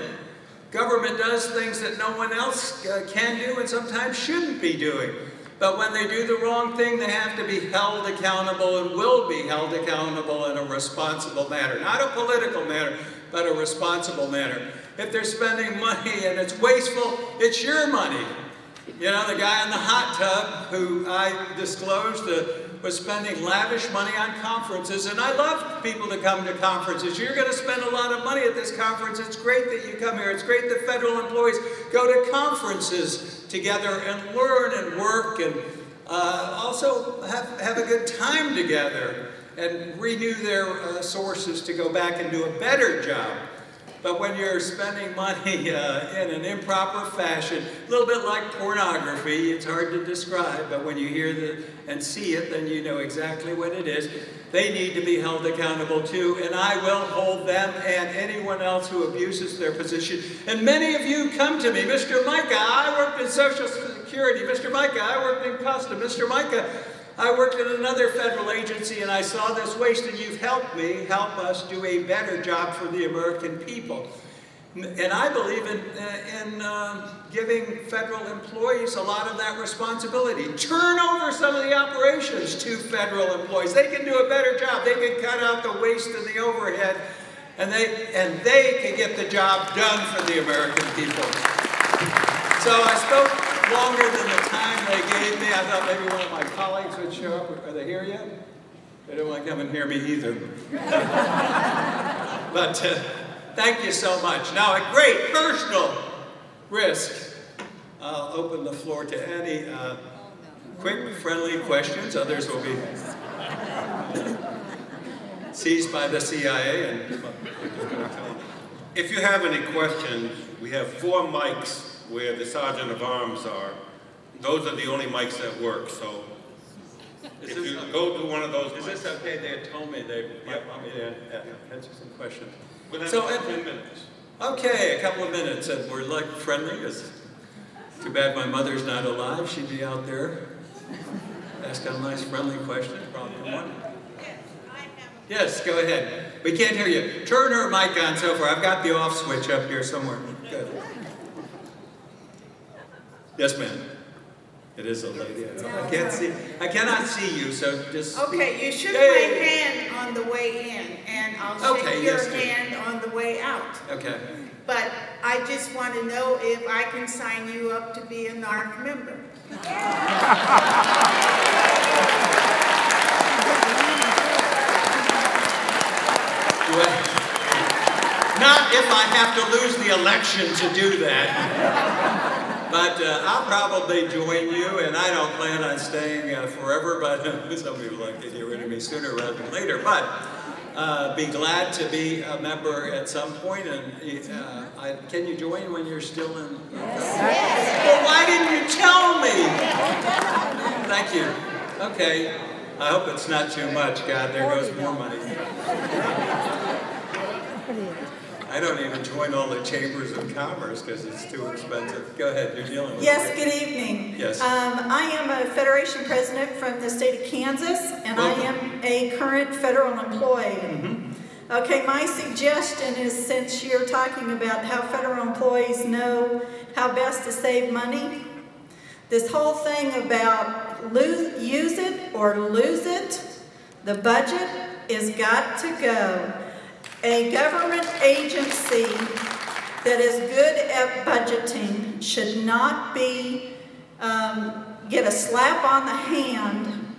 Government does things that no one else uh, can do and sometimes shouldn't be doing. But when they do the wrong thing, they have to be held accountable and will be held accountable in a responsible manner. Not a political manner, but a responsible manner. If they're spending money and it's wasteful, it's your money. You know, the guy in the hot tub who I disclosed was spending lavish money on conferences, and I love people to come to conferences. You're going to spend a lot of money at this conference. It's great that you come here. It's great that federal employees go to conferences together and learn and work and uh, also have, have a good time together and renew their uh, sources to go back and do a better job. But when you're spending money uh, in an improper fashion, a little bit like pornography, it's hard to describe, but when you hear the, and see it, then you know exactly what it is. They need to be held accountable too, and I will hold them and anyone else who abuses their position. And many of you come to me, Mr. Mica, I worked in Social Security. Mr. Mica, I worked in Customs. Mr. Mica, I worked in another federal agency and I saw this waste and you've helped me help us do a better job for the American people. And I believe in, uh, in uh, giving federal employees a lot of that responsibility. Turn over some of the operations to federal employees. They can do a better job. They can cut out the waste and the overhead and they, and they can get the job done for the American people. So I spoke longer than the time they gave me. I thought maybe one of my colleagues would show up. Are they here yet? They don't want to come and hear me either. but uh, thank you so much. Now, at great personal risk, I'll open the floor to any uh, quick, friendly questions. Others will be seized by the CIA. And if you have any questions, we have four mics where the sergeant of arms are, those are the only mics that work. So is if you go to one of those Is mics. this okay? They had told me they might want me to uh, answer some questions. We'll have So, 10 minutes. Okay, a couple of minutes, and we're like friendly. It's too bad my mother's not alive. She'd be out there asking a nice friendly question. Probably one. Yes, go ahead. We can't hear you. Turn her mic on so far. I've got the off switch up here somewhere. Good. Yes, ma'am. It is a lady. I can't see. I cannot see you, so just. Okay, you shook Yay. my hand on the way in, and I'll Okay, shake your yes, hand on the way out. Okay. But I just want to know if I can sign you up to be a NARFE member. I- Not if I have to lose the election to do that. But uh, I'll probably join you, and I don't plan on staying uh, forever, but some people like to get rid of me sooner rather than later. But uh, be glad to be a member at some point. and uh, I, can you join when you're still in? Yes. Well, why didn't you tell me? Thank you. Okay. I hope it's not too much. God, there goes more money. I don't even join all the chambers of commerce because it's too expensive. Go ahead, you're dealing with Yes, good evening. Yes. Um, I am a Federation president from the state of Kansas, and I am a current federal employee. Mm-hmm. Okay, my suggestion is since you're talking about how federal employees know how best to save money, this whole thing about lose, use it or lose it, the budget is got to go. A government agency that is good at budgeting should not be um, get a slap on the hand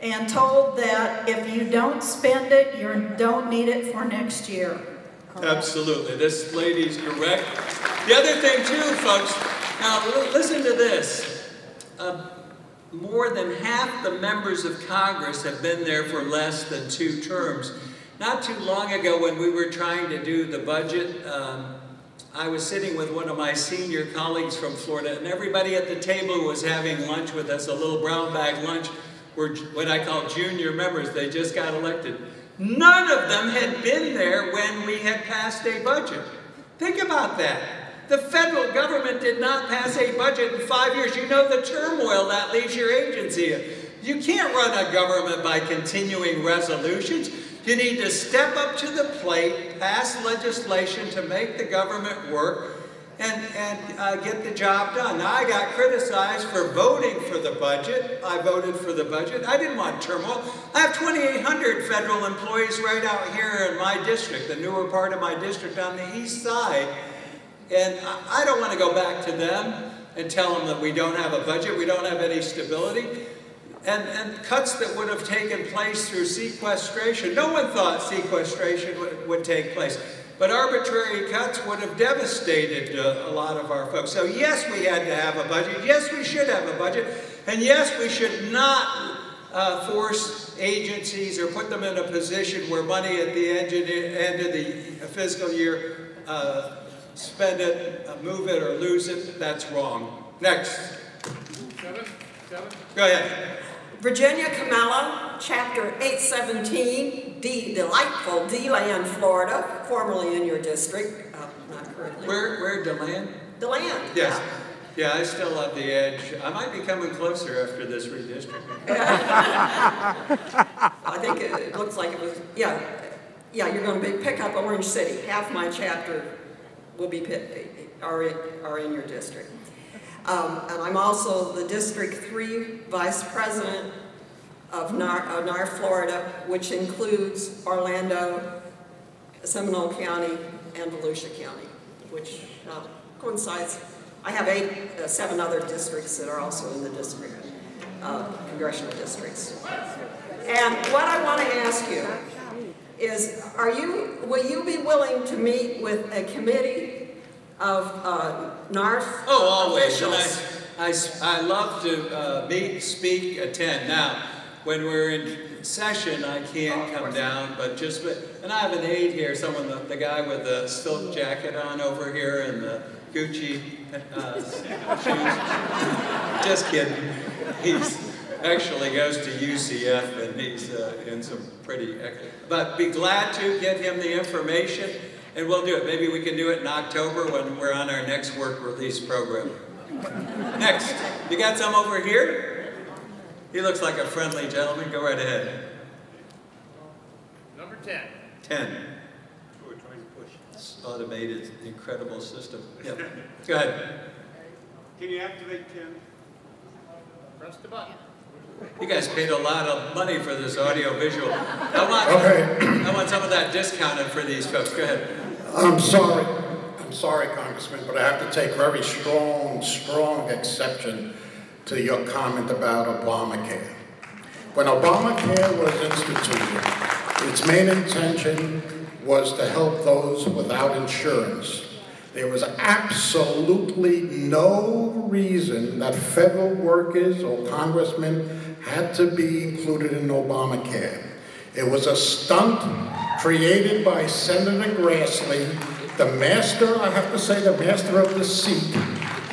and told that if you don't spend it, you don't need it for next year. Absolutely. This lady's correct. The other thing, too, folks, now listen to this. Uh, more than half the members of Congress have been there for less than two terms. Not too long ago, when we were trying to do the budget, um, I was sitting with one of my senior colleagues from Florida, and everybody at the table was having lunch with us, a little brown bag lunch, were what I call junior members. They just got elected. None of them had been there when we had passed a budget. Think about that. The federal government did not pass a budget in five years. You know the turmoil that leaves your agency. You can't run a government by continuing resolutions. You need to step up to the plate, pass legislation to make the government work, and, and uh, get the job done. Now, I got criticized for voting for the budget. I voted for the budget. I didn't want turmoil. I have 2,800 federal employees right out here in my district, the newer part of my district on the east side. And I I don't want to go back to them and tell them that we don't have a budget, we don't have any stability. And, and cuts that would have taken place through sequestration. No one thought sequestration would, would take place. But arbitrary cuts would have devastated uh, a lot of our folks. So yes, we had to have a budget. Yes, we should have a budget. And yes, we should not uh, force agencies or put them in a position where money at the end, end of the fiscal year, uh, spend it, uh, move it, or lose it. That's wrong. Next. Seven? Seven? Go ahead. Virginia Camella, Chapter 817, D, delightful D-Land, Florida, formerly in your district, uh, not currently. Where, where, DeLand? DeLand. Yes. Yeah, I still have the edge. I might be coming closer after this redistricting. I think it, it looks like it was, yeah, yeah, you're going to be, pick up Orange City. Half my chapter will be, pit- are, in- are in your district. Um, and I'm also the District Three Vice President of NAR, uh, NAR, Florida, which includes Orlando, Seminole County, and Volusia County, which uh, coincides. I have eight, uh, seven other districts that are also in the district, uh, congressional districts. And what I want to ask you is, are you, will you be willing to meet with a committee of uh, NARFE Oh, always. And officials? I, I I love to uh, meet, speak, attend. Now, when we're in session, I can't come down, but just, and I have an aide here, someone, the, the guy with the silk jacket on over here and the Gucci uh, shoes. Just kidding. He's actually goes to UCF and he's uh, in some pretty, but be glad to get him the information and we'll do it. Maybe we can do it in October when we're on our next work release program. Next, you got some over here? He looks like a friendly gentleman. Go right ahead. Number 10. 10. This automated, incredible system. Yep. Go ahead. Can you activate Tim? Press the button. You guys paid a lot of money for this audio visual. I want, I want some of that discounted for these folks. Go ahead. I'm sorry, I'm sorry, Congressman, but I have to take very strong, strong exception to your comment about Obamacare. When Obamacare was instituted, its main intention was to help those without insurance. There was absolutely no reason that federal workers or congressmen had to be included in Obamacare. It was a stunt created by Senator Grassley, the master, I have to say, the master of the seat,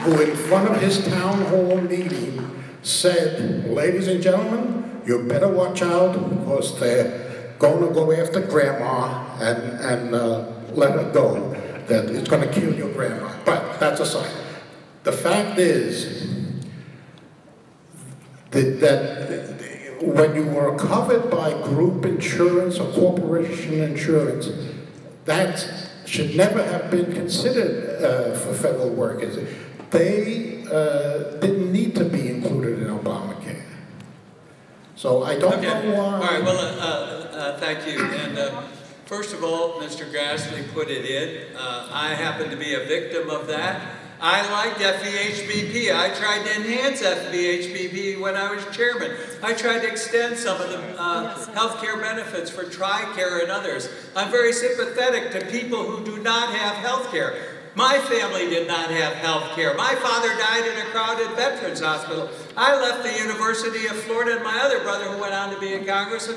who in front of his town hall meeting said, ladies and gentlemen, you better watch out because they're going to go after grandma and, and uh, let her go, that it's going to kill your grandma. But that's a aside. The fact is that, that when you were covered by group insurance or corporation insurance, that should never have been considered uh, for federal workers. They uh, didn't need to be included in Obamacare. So I don't Okay. know why. All right, well, uh, uh, thank you. And uh, first of all, Mr. Grassley put it in. Uh, I happen to be a victim of that. I liked FEHBP. I tried to enhance FEHBP when I was chairman. I tried to extend some of the uh, health care benefits for TRICARE and others. I'm very sympathetic to people who do not have health care. My family did not have health care. My father died in a crowded veterans hospital. I left the University of Florida, and my other brother, who went on to be in Congress,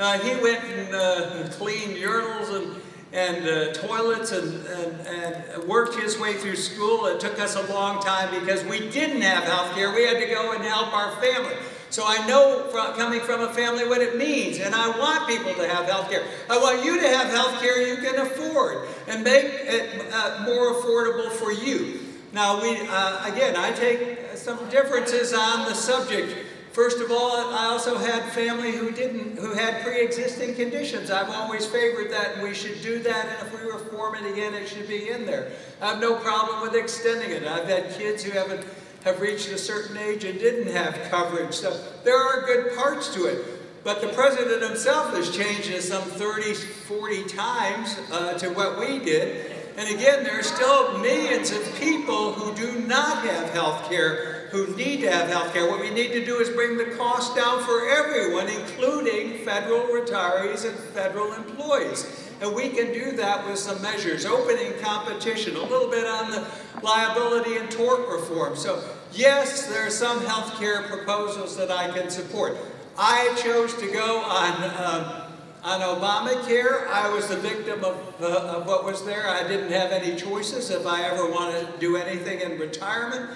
uh, he went and uh, cleaned urinals and and uh, toilets and, and, and worked his way through school. It took us a long time because we didn't have health care. We had to go and help our family. So I know from, coming from a family what it means, and I want people to have health care. I want you to have health care you can afford and make it uh, more affordable for you. Now, we, uh, again, I take some differences on the subject First of all, I also had family who didn't, who had pre-existing conditions. I've always favored that, and we should do that, and if we reform it again, it should be in there. I have no problem with extending it. I've had kids who haven't, have reached a certain age and didn't have coverage, so there are good parts to it. But the president himself has changed it some 30, 40 times uh, to what we did. And again, there are still millions of people who do not have health care who need to have health care. What we need to do is bring the cost down for everyone, including federal retirees and federal employees. And we can do that with some measures, opening competition, a little bit on the liability and tort reform. So yes, there are some health care proposals that I can support. I chose to go on um, on Obamacare, I was the victim of, uh, of what was there. I didn't have any choices if I ever wanted to do anything in retirement.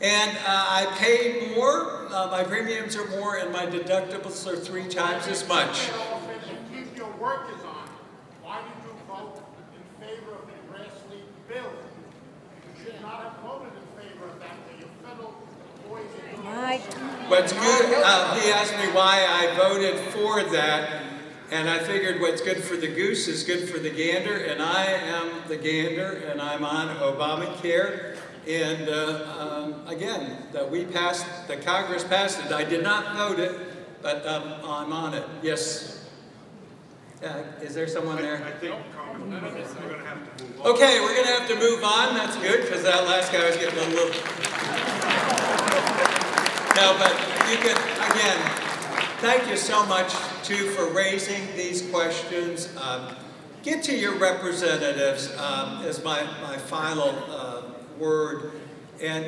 And uh, I pay more, uh, my premiums are more, and my deductibles are three times as much. Keep your work is on. Why did you vote in favor of the Grassley bill? You should not have voted in favor of that, for your federal employees. What's good, uh, he asked me why I voted for that, and I figured what's good for the goose is good for the gander, and I am the gander, and I'm on Obamacare. And uh, um, again, that we passed, the Congress passed it. I did not vote it, but um, I'm on it. Yes. Uh, is there someone there? I think we're going to have to move on. Okay, we're going to have to move on. That's good because that last guy was getting a little. No, but you can again. Thank you so much too for raising these questions. Um, get to your representatives um, as my my final. Uh, word. And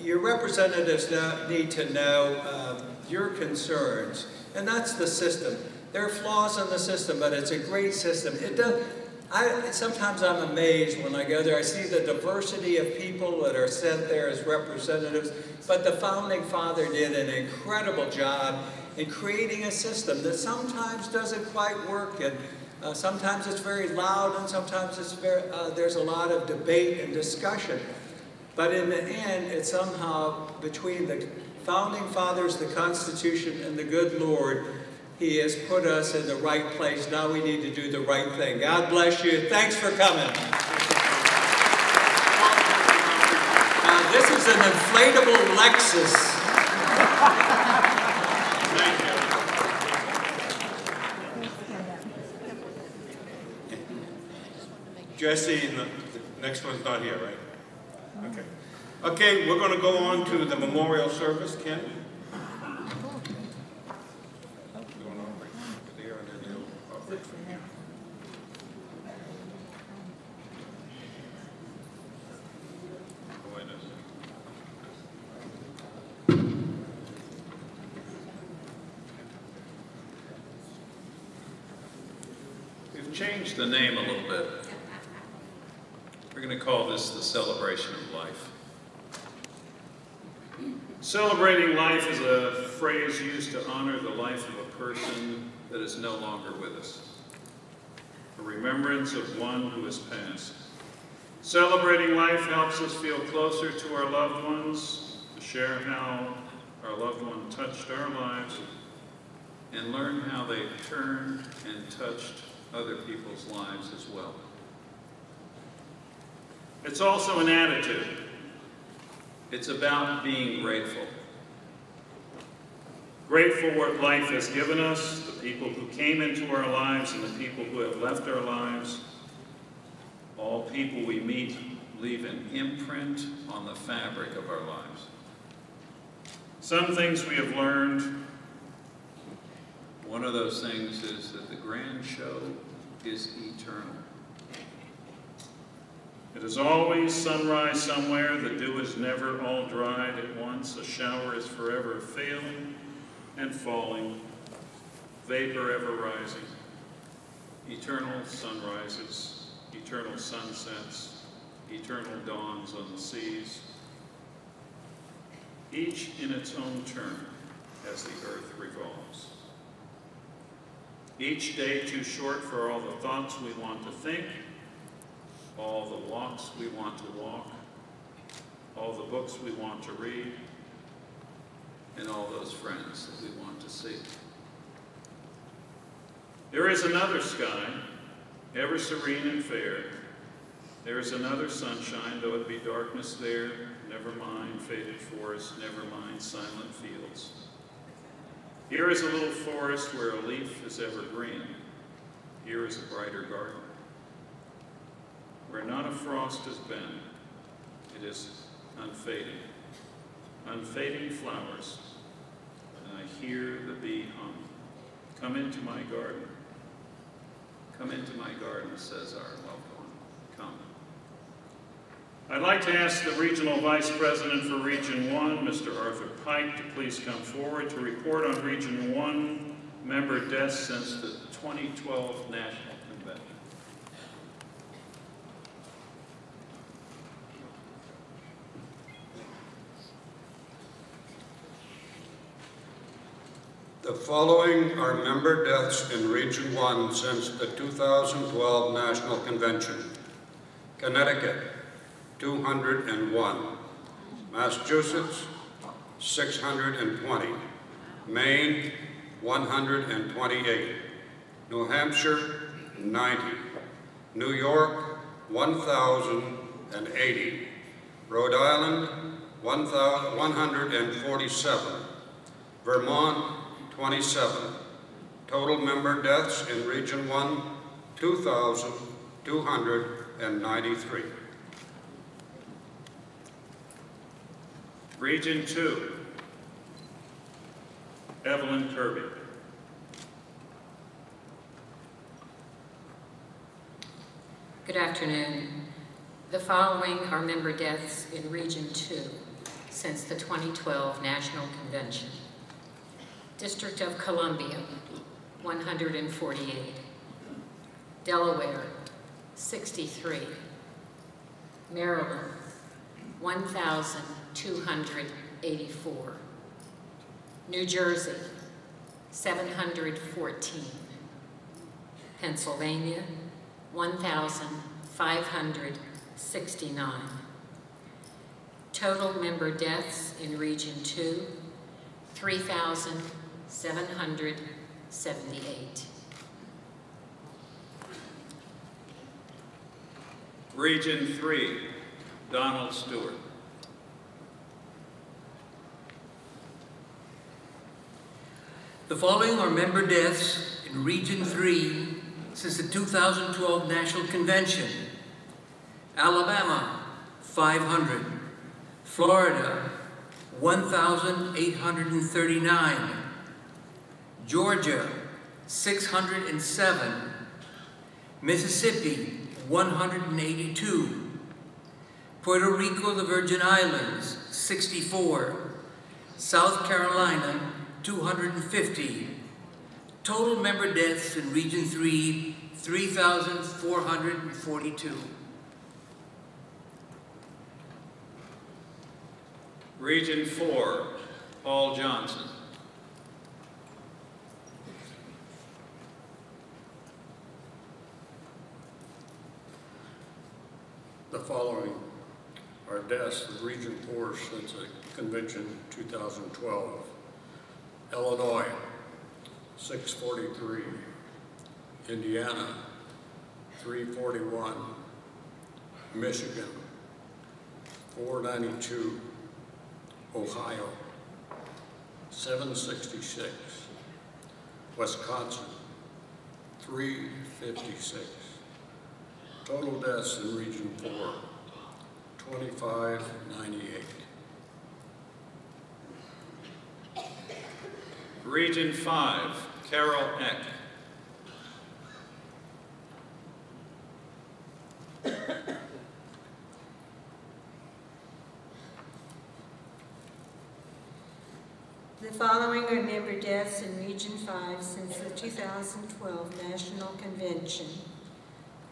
your representatives need to know um, your concerns. And that's the system. There are flaws in the system, but it's a great system. It does, I, sometimes I'm amazed when I go there. I see the diversity of people that are sent there as representatives. But the Founding Father did an incredible job in creating a system that sometimes doesn't quite work. And uh, sometimes it's very loud and sometimes it's very, uh, there's a lot of debate and discussion. But in the end, it's somehow between the founding fathers, the Constitution, and the good Lord, he has put us in the right place. Now we need to do the right thing. God bless you. Thanks for coming. Uh, this is an inflatable Lexus. Jesse, the, the next one's not here, right? Okay. Okay, we're going to go on to the memorial service. Ken? Changed the name a little bit. Going to call this the celebration of life. Celebrating life is a phrase used to honor the life of a person that is no longer with us. A remembrance of one who has passed. Celebrating life helps us feel closer to our loved ones, to share how our loved one touched our lives, and learn how they turned and touched other people's lives as well. It's also an attitude. It's about being grateful. Grateful for what life has given us, the people who came into our lives and the people who have left our lives, all people we meet leave an imprint on the fabric of our lives. Some things we have learned, one of those things is that the grand show is eternal. It is always sunrise somewhere, the dew is never all dried at once, a shower is forever failing and falling, vapor ever rising, eternal sunrises, eternal sunsets, eternal dawns on the seas, each in its own turn as the earth revolves. Each day too short for all the thoughts we want to think, all the walks we want to walk, all the books we want to read, and all those friends that we want to see. There is another sky, ever serene and fair. There is another sunshine, though it be darkness there. Never mind faded forest, never mind silent fields. Here is a little forest where a leaf is ever green. Here is a brighter garden. Where not a frost has been, it is unfading. Unfading flowers, and I hear the bee hum. Come into my garden. Come into my garden, says our loved one. Come. I'd like to ask the Regional Vice President for Region 1, Mr. Arthur Pike, to please come forward to report on Region 1 member deaths since the 2012 National Convention. The following are member deaths in Region 1 since the 2012 National Convention. Connecticut, 201. Massachusetts, 620. Maine, 128. New Hampshire, 90. New York, 1,080. Rhode Island, 147. Vermont, 27. Total member deaths in Region 1, 2,293. Region 2, Evelyn Kirby. Good afternoon. The following are member deaths in Region 2 since the 2012 National Convention. District of Columbia, 148. Delaware, 63. Maryland, 1,284. New Jersey, 714. Pennsylvania, 1,569. Total member deaths in Region 2, 3,778. Region 3, Donald Stewart. The following are member deaths in Region 3 since the 2012 National Convention. Alabama, 500. Florida, 1,839. Georgia, 607. Mississippi, 182. Puerto Rico, the Virgin Islands, 64. South Carolina, 250. Total member deaths in Region 3, 3,442. Region 4, Paul Johnson. The following are deaths of Region 4 since the convention 2012. Illinois, 643. Indiana, 341. Michigan, 492. Ohio, 766. Wisconsin, 356. Total deaths in Region 4, 2598. Region 5, Carol Eck. The following are member deaths in Region 5 since the 2012 National Convention.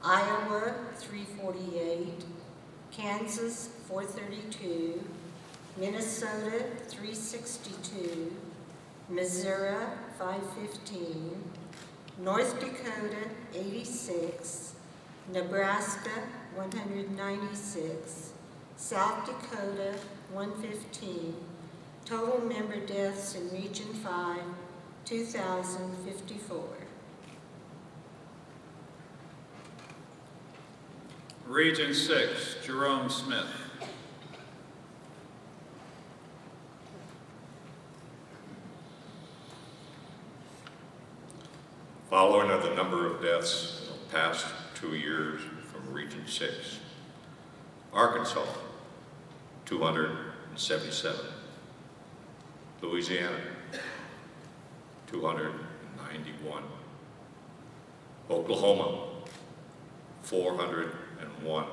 Iowa, 348, Kansas, 432, Minnesota, 362, Missouri, 515, North Dakota, 86, Nebraska, 196, South Dakota, 115, Total member deaths in Region 5, 2,054. Region 6, Jerome Smith. Following are the number of deaths in the past two years from Region 6. Arkansas, 277. Louisiana, 291. Oklahoma, 401.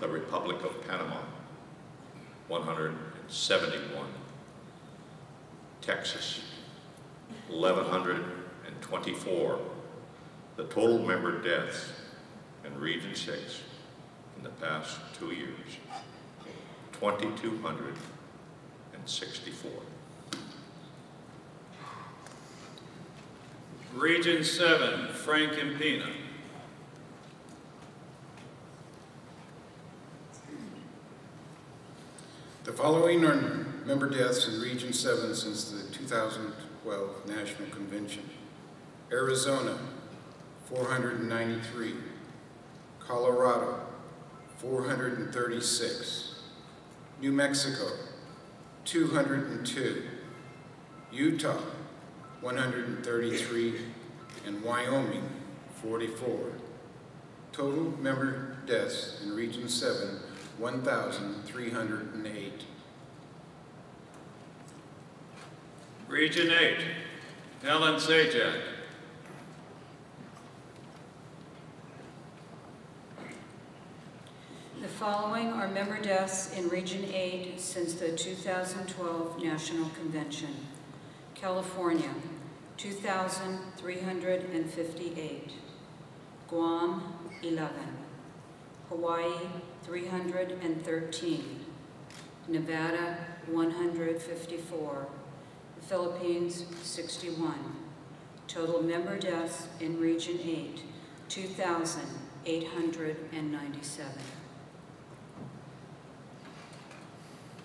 The Republic of Panama, 171. Texas, 1,124. The total member deaths in Region 6 in the past two years, 2,264. Region 7, Frank Impina. The following are member deaths in Region 7 since the 2012 National Convention. Arizona, 493. Colorado, 436. New Mexico, 202. Utah, 133. And Wyoming, 44. Total member deaths in Region 7, 1,308. Region 8, Helen Sajak. The following are member deaths in Region 8 since the 2012 National Convention. California, 2,358. Guam, 11. Hawaii, 313. Nevada, 154. The Philippines, 61. Total member deaths in Region 8, 2,897.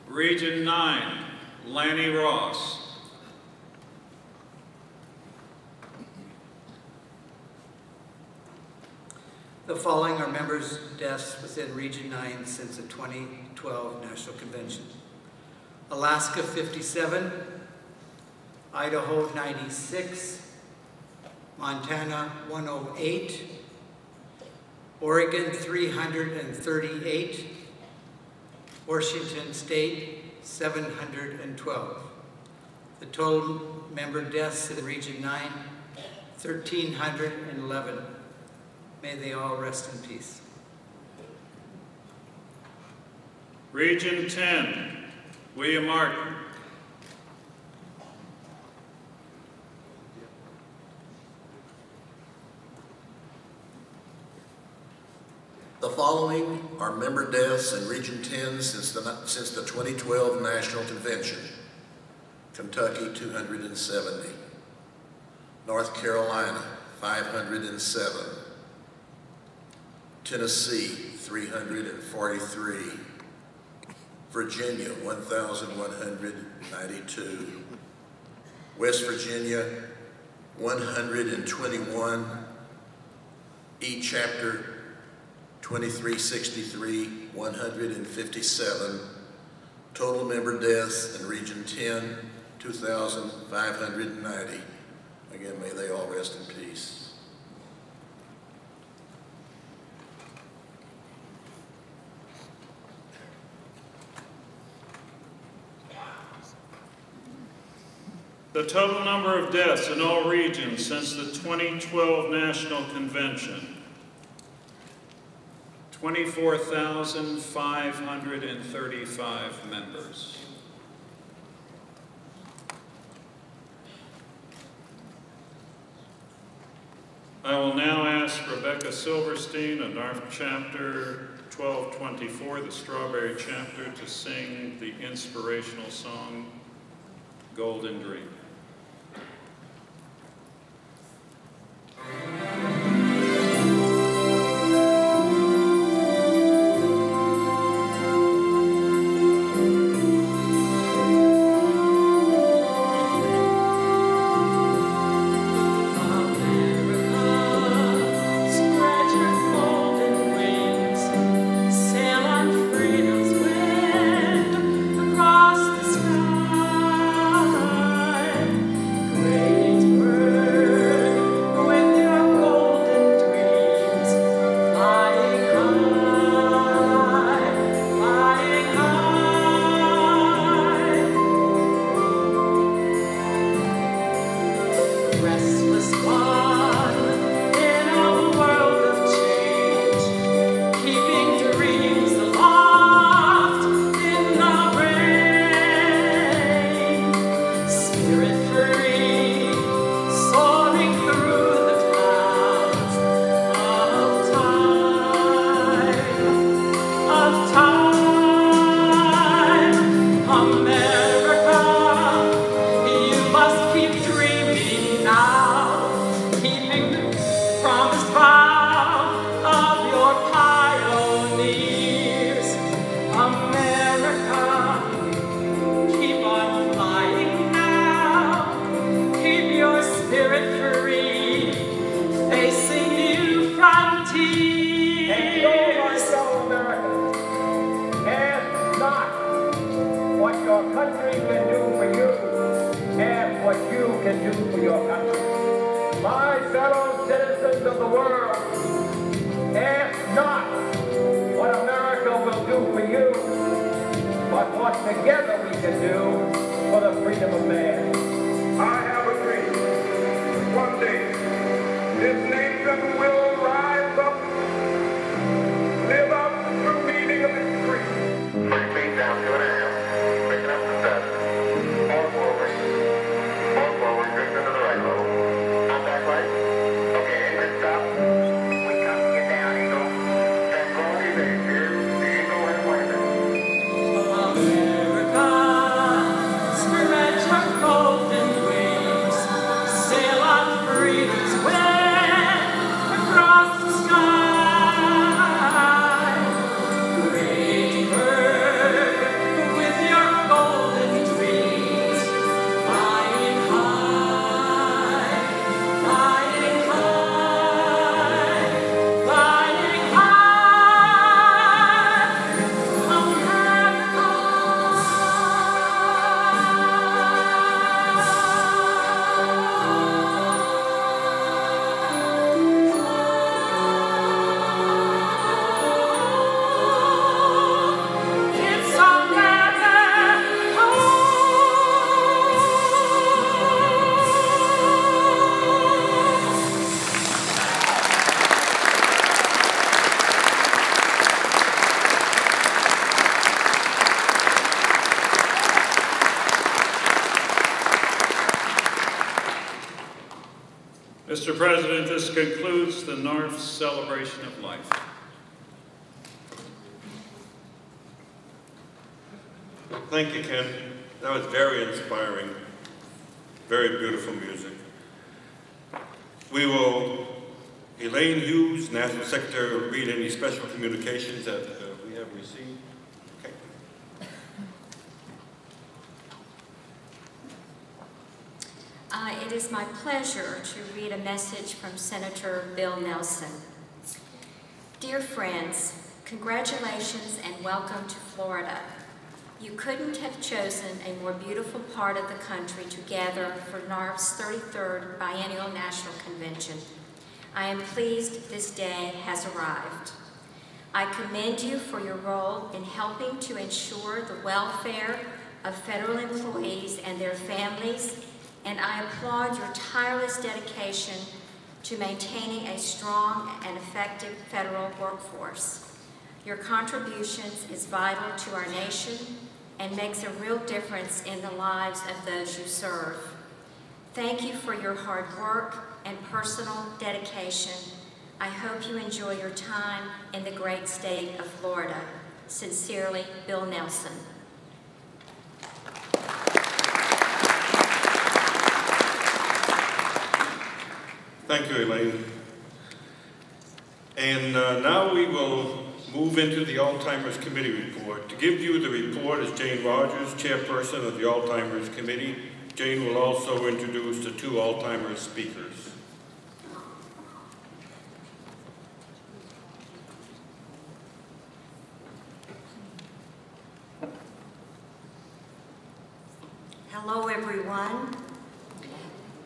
Region 9, Lanny Ross. The following are members' deaths within Region 9 since the 2012 National Convention. Alaska 57, Idaho 96, Montana 108, Oregon 338, Washington State 712. The total member deaths in Region 9, 1,311. May they all rest in peace. Region 10, William Martin. The following are member deaths in Region 10 since the, since the 2012 National Convention. Kentucky, 270. North Carolina, 507. Tennessee, 343. Virginia, 1,192. West Virginia, 121. E chapter, 2363, 157. Total member deaths in Region 10, 2,590. Again, may they all rest in peace. The total number of deaths in all regions since the 2012 National Convention, 24,535 members. I will now ask Rebecca Silverstein and our chapter 1224, the Strawberry Chapter, to sing the inspirational song, Golden Dream. Mr. President, this concludes the North's celebration of life. Thank you, Ken. That was very inspiring. is my pleasure to read a message from Senator Bill Nelson. Dear friends, congratulations and welcome to Florida. You couldn't have chosen a more beautiful part of the country to gather for NARFE's 33rd Biennial National Convention. I am pleased this day has arrived. I commend you for your role in helping to ensure the welfare of federal employees and their families and I applaud your tireless dedication to maintaining a strong and effective federal workforce. Your contributions is vital to our nation and makes a real difference in the lives of those you serve. Thank you for your hard work and personal dedication. I hope you enjoy your time in the great state of Florida. Sincerely, Bill Nelson. Thank you, Elaine. And uh, now we will move into the Alzheimer's Committee report. To give you the report is Jane Rogers, chairperson of the Alzheimer's Committee. Jane will also introduce the two Alzheimer's speakers. Hello, everyone.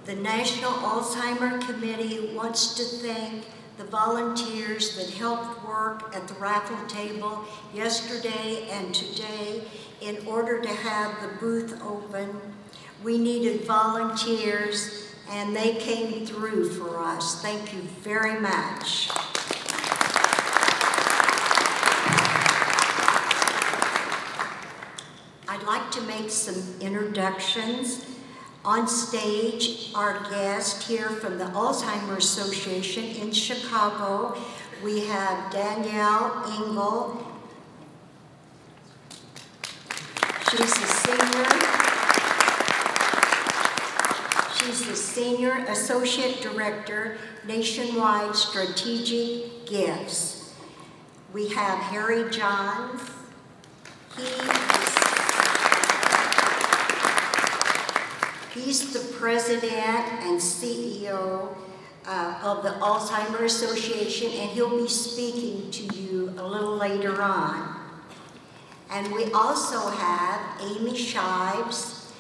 The National Alzheimer Committee wants to thank the volunteers that helped work at the raffle table yesterday and today in order to have the booth open. We needed volunteers and they came through for us. Thank you very much. I'd like to make some introductions. On stage, our guest here from the Alzheimer's Association in Chicago, we have Danielle Engel. She's the senior. She's the Senior Associate Director, Nationwide Strategic Gifts. We have Harry Johns. He He's the president and CEO uh, of the Alzheimer's Association, and he'll be speaking to you a little later on. And we also have Amy Shives.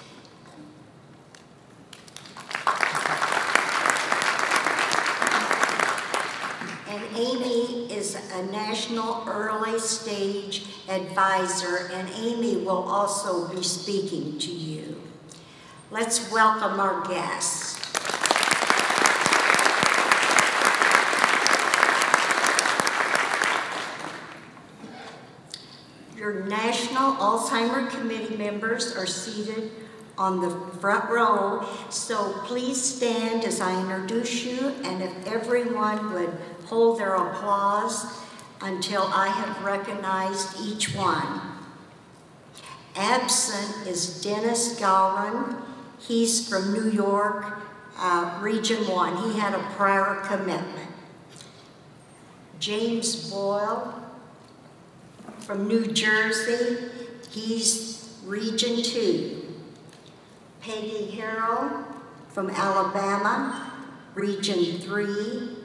And Amy is a national early stage advisor, and Amy will also be speaking to you. Let's welcome our guests. Your National Alzheimer Committee members are seated on the front row, so please stand as I introduce you, and if everyone would hold their applause until I have recognized each one. Absent is Dennis Gowron. He's from New York, uh, Region 1. He had a prior commitment. James Boyle from New Jersey. He's Region 2. Peggy Harrell from Alabama, Region 3.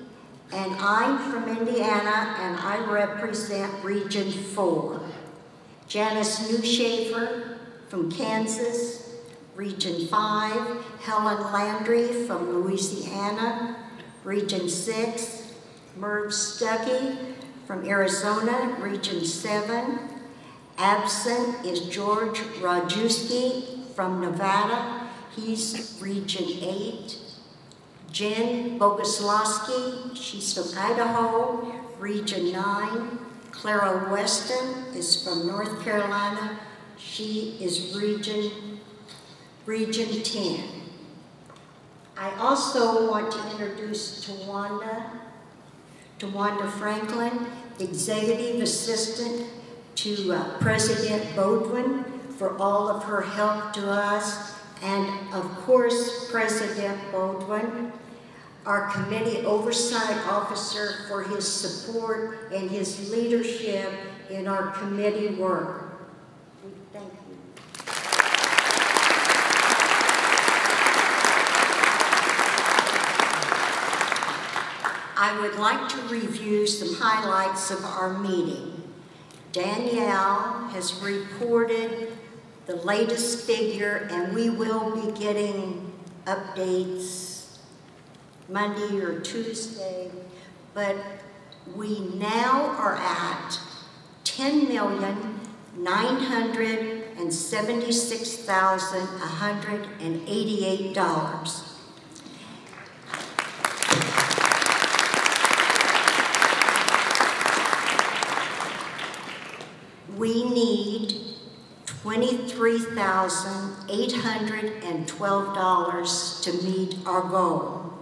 And I'm from Indiana, and I represent Region 4. Janice Newshafer from Kansas, Region 5, Helen Landry from Louisiana, Region 6, Merv Stuckey from Arizona, Region 7. Absent is George Rajewski from Nevada, he's Region 8. Jen Bogoslawski, she's from Idaho, Region 9. Clara Weston is from North Carolina, she is Region Region 10. I also want to introduce Tawanda, Tawanda Franklin, Executive Assistant to uh, President Beaudoin for all of her help to us, and of course, President Beaudoin, our committee oversight officer for his support and his leadership in our committee work. I would like to review some highlights of our meeting. Danielle has reported the latest figure and we will be getting updates Monday or Tuesday, but we now are at ten million $33,812 to meet our goal.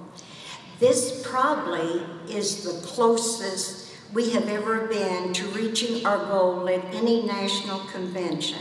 This probably is the closest we have ever been to reaching our goal at any national convention.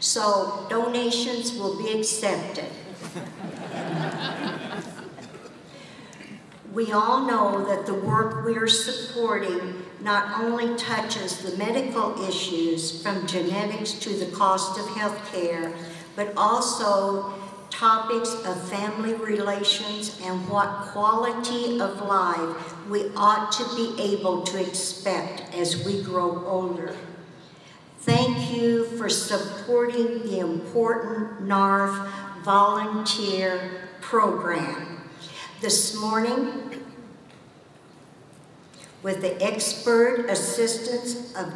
So donations will be accepted. we all know that the work we are supporting not only touches the medical issues from genetics to the cost of health care, but also topics of family relations and what quality of life we ought to be able to expect as we grow older. Thank you for supporting the important NARFE volunteer program. This morning, with the expert assistance of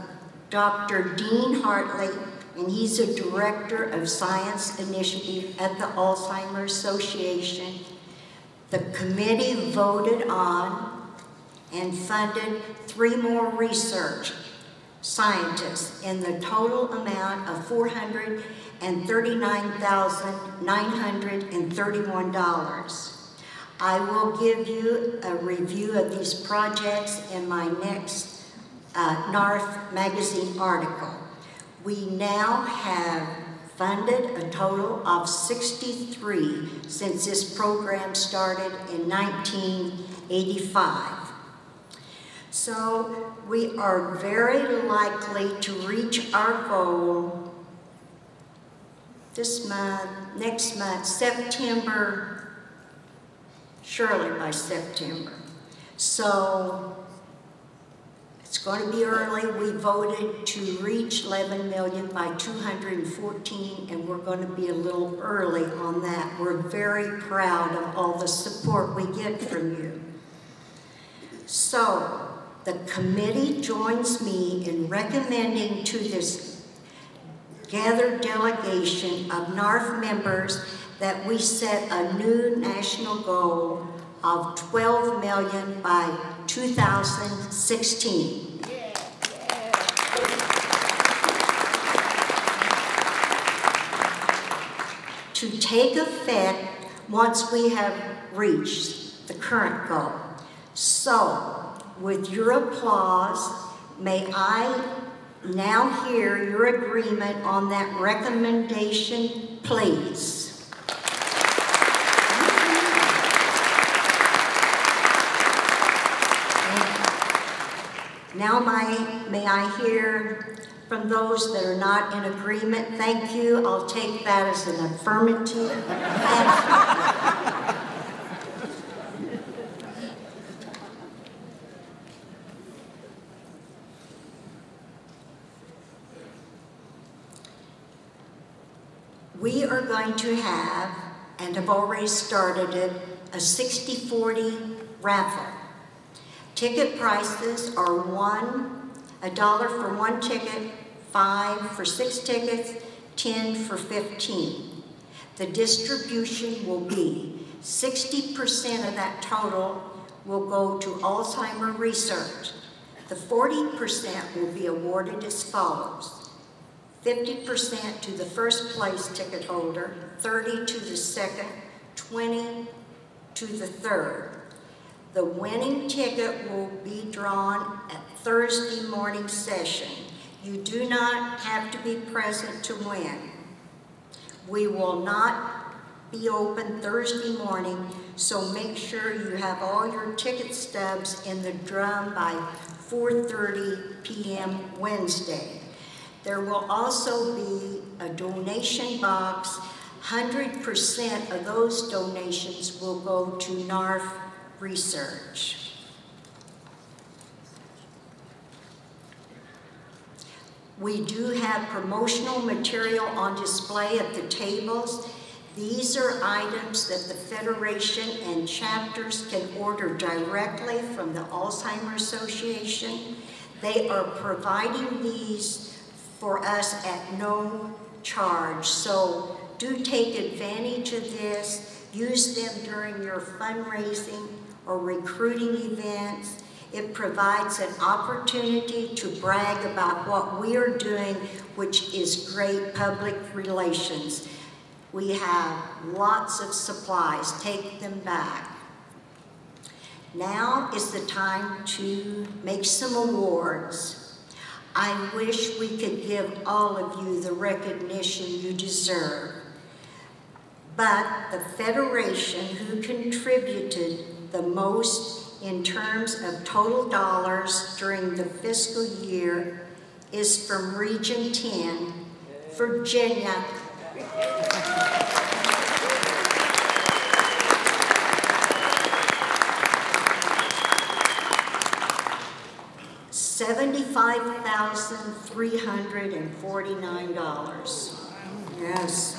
Dr. Dean Hartley, and he's a director of science initiative at the Alzheimer's Association. The committee voted on and funded three more research scientists in the total amount of $439,931. I will give you a review of these projects in my next uh, NARFE magazine article. We now have funded a total of 63 since this program started in 1985. So we are very likely to reach our goal this month, next month, September, surely by September. So it's going to be early. We voted to reach 11 million by 214, and we're going to be a little early on that. We're very proud of all the support we get from you. So, the committee joins me in recommending to this gathered delegation of NARFE members that we set a new national goal of 12 million by 2016. To take effect once we have reached the current goal. So, with your applause, may I now hear your agreement on that recommendation, please. Now my, may I hear from those that are not in agreement, thank you. I'll take that as an affirmative. We are going to have, and have already started it, a 60-40 raffle. Ticket prices are one, a dollar for one ticket, five for six tickets, 10 for 15. The distribution will be 60% of that total will go to Alzheimer research. The 40% will be awarded as follows. 50% to the first place ticket holder, 30 to the second, 20 to the third. The winning ticket will be drawn at Thursday morning session. You do not have to be present to win. We will not be open Thursday morning, so make sure you have all your ticket stubs in the drum by 4.30 p.m. Wednesday. There will also be a donation box. 100% of those donations will go to NARFE research. We do have promotional material on display at the tables. These are items that the Federation and chapters can order directly from the Alzheimer's Association. They are providing these for us at no charge. So do take advantage of this. Use them during your fundraising or recruiting events. It provides an opportunity to brag about what we are doing, which is great public relations. We have lots of supplies. Take them back. Now is the time to make some awards. I wish we could give all of you the recognition you deserve. But the Federation who contributed the most in terms of total dollars during the fiscal year is from Region 10, Virginia. Seventy-five thousand three hundred and forty-nine dollars. Yes.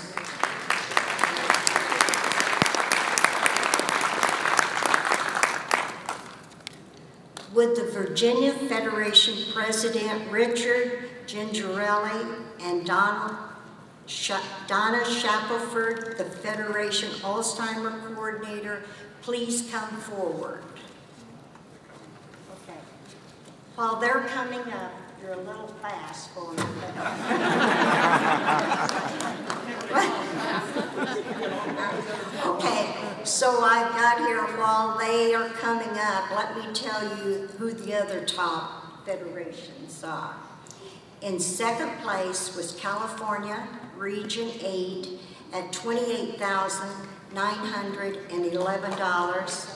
Would the Virginia Federation President Richard Gingerelli and Donald Donna Shackelford, the Federation Alzheimer Coordinator, please come forward? Okay. While they're coming up, you're a little fast for me. Okay, so I've got here, while they are coming up, let me tell you who the other top federations are. In second place was California, Region 8, at $28,911.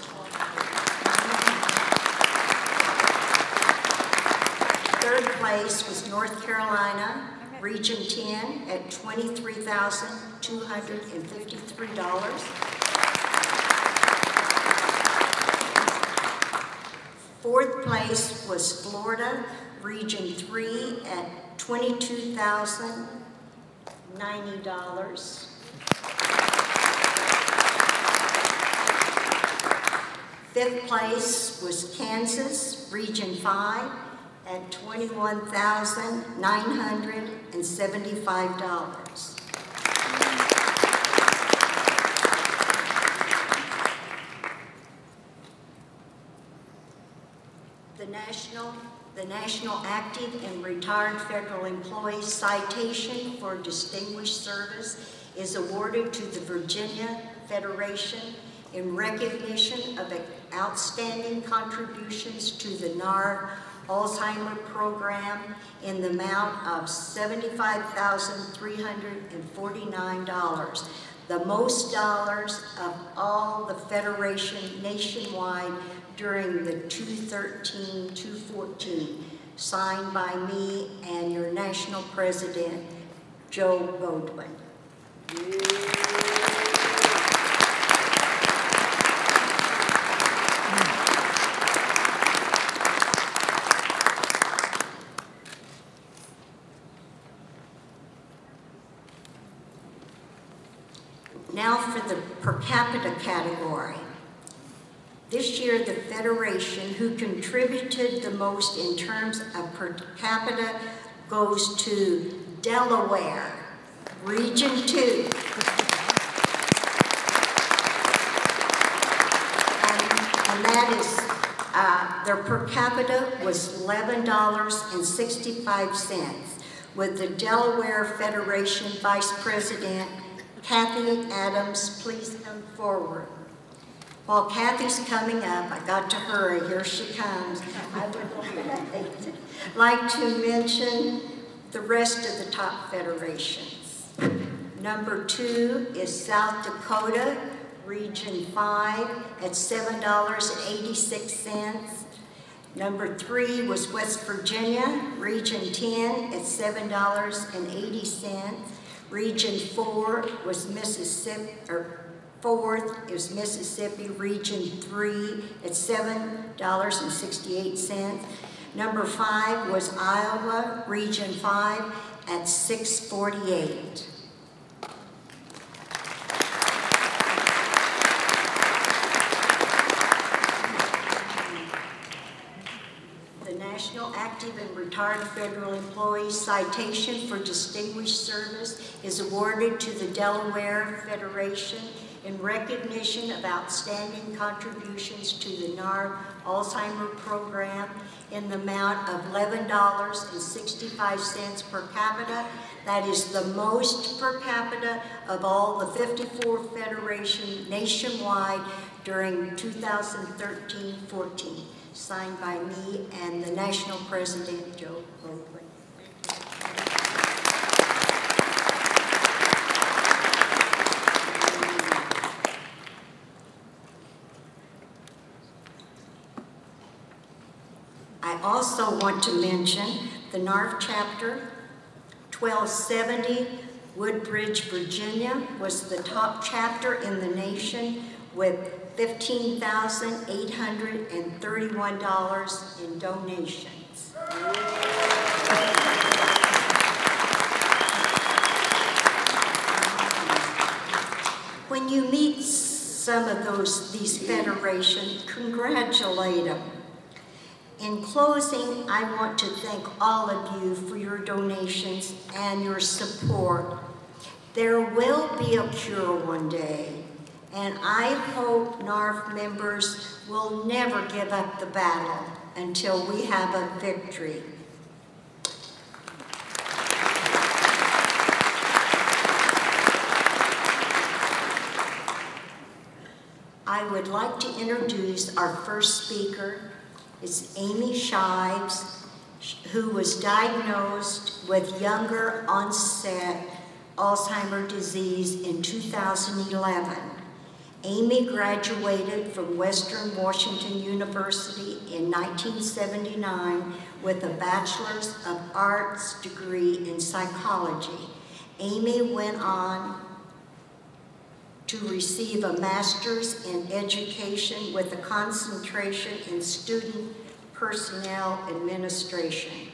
Third place was North Carolina, Region 10, at $23,253. Fourth place was Florida, Region 3, at $22,090. Fifth place was Kansas, Region 5, at $21,975. National, the National Active and Retired Federal Employees Citation for Distinguished Service is awarded to the Virginia Federation in recognition of outstanding contributions to the NARFE Alzheimer program in the amount of $75,349, the most dollars of all the Federation nationwide during the 213-214, signed by me and your national president, Joe Beaudoin. Now for the per capita category. This year, the Federation, who contributed the most in terms of per capita, goes to Delaware, Region 2. And, and that is, uh, their per capita was $11.65, with the Delaware Federation Vice President Kathy Adams, please come forward. While Kathy's coming up, I got to hurry, here she comes. I would like to mention the rest of the top federations. Number two is South Dakota, Region 5 at $7.86. Number three was West Virginia, Region 10 at $7.80. Region 4 was Mississippi, or er, fourth is Mississippi, Region 3 at $7.68. Number 5 was Iowa, Region 5 at 648. The National Active and retired federal employees. Citation for distinguished service is awarded to the Delaware Federation in recognition of outstanding contributions to the NARFE Alzheimer program in the amount of $11.65 per capita. That is the most per capita of all the 54 federations nationwide during 2013-14, signed by me and the national president, Joe. I also want to mention the NARFE chapter 1270 Woodbridge, Virginia was the top chapter in the nation with $15,831 in donations. When you meet some of those these federations, congratulate them. In closing, I want to thank all of you for your donations and your support. There will be a cure one day, and I hope NARFE members will never give up the battle until we have a victory. I would like to introduce our first speaker, is Amy Shives, who was diagnosed with younger onset Alzheimer's disease in 2011. Amy graduated from Western Washington University in 1979 with a Bachelor's of Arts degree in psychology. Amy went on to receive a master's in education with a concentration in student personnel administration.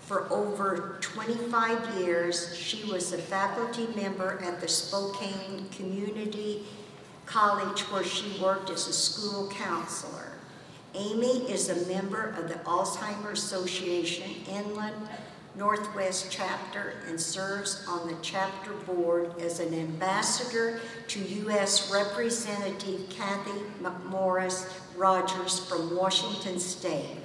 For over 25 years, she was a faculty member at the Spokane Community College where she worked as a school counselor. Amy is a member of the Alzheimer's Association Inland Northwest chapter and serves on the chapter board as an ambassador to U.S. Representative Cathy McMorris Rodgers from Washington State,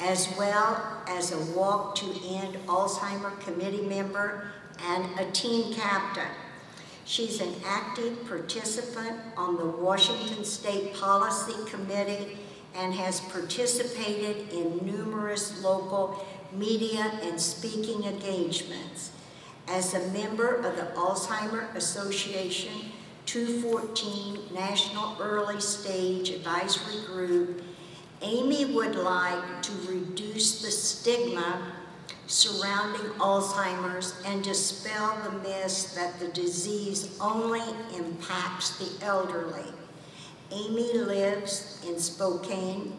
as well as a Walk to End Alzheimer Committee member and a team captain. She's an active participant on the Washington State Policy Committee and has participated in numerous local media and speaking engagements. As a member of the Alzheimer Association 214 National Early Stage Advisory Group, Amy would like to reduce the stigma surrounding Alzheimer's and dispel the myth that the disease only impacts the elderly. Amy lives in Spokane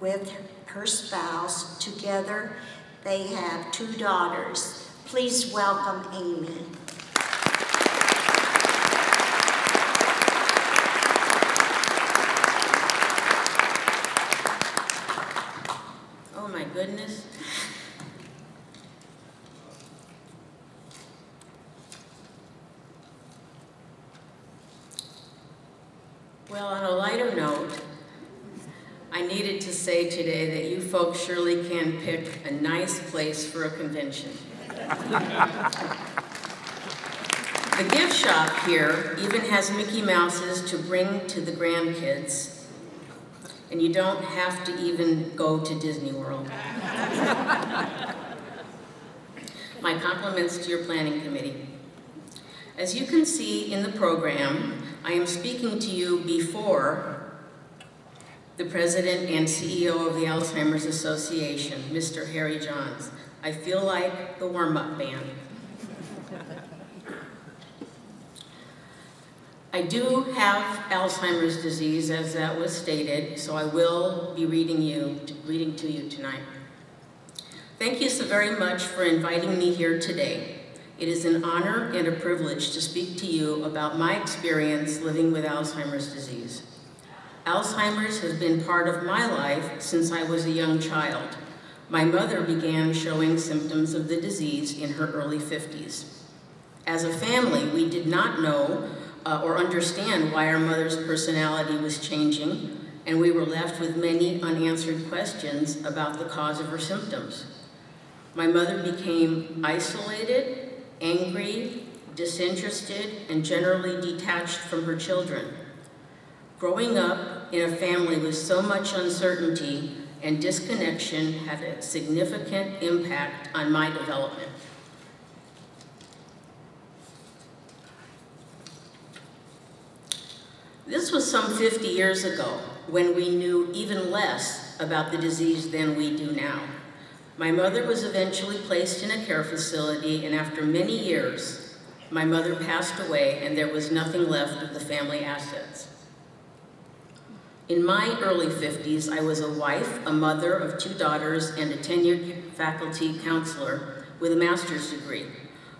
with her spouse. Together, they have two daughters. Please welcome Amy. Oh my goodness. Well, on a lighter note, I needed to say today that you folks surely can pick a nice place for a convention. The gift shop here even has Mickey Mouses to bring to the grandkids, and you don't have to even go to Disney World. My compliments to your planning committee. As you can see in the program, I am speaking to you before the president and CEO of the Alzheimer's Association, Mr. Harry Johns. I feel like the warm-up band. I do have Alzheimer's disease, as that was stated, so I will be reading you, reading to you tonight. Thank you so very much for inviting me here today. It is an honor and a privilege to speak to you about my experience living with Alzheimer's disease. Alzheimer's has been part of my life since I was a young child. My mother began showing symptoms of the disease in her early 50s. As a family, we did not know uh, or understand why our mother's personality was changing, and we were left with many unanswered questions about the cause of her symptoms. My mother became isolated, angry, disinterested, and generally detached from her children. Growing up in a family with so much uncertainty and disconnection had a significant impact on my development. This was some 50 years ago when we knew even less about the disease than we do now. My mother was eventually placed in a care facility and after many years, my mother passed away and there was nothing left of the family assets. In my early 50s, I was a wife, a mother of two daughters, and a tenured faculty counselor with a master's degree.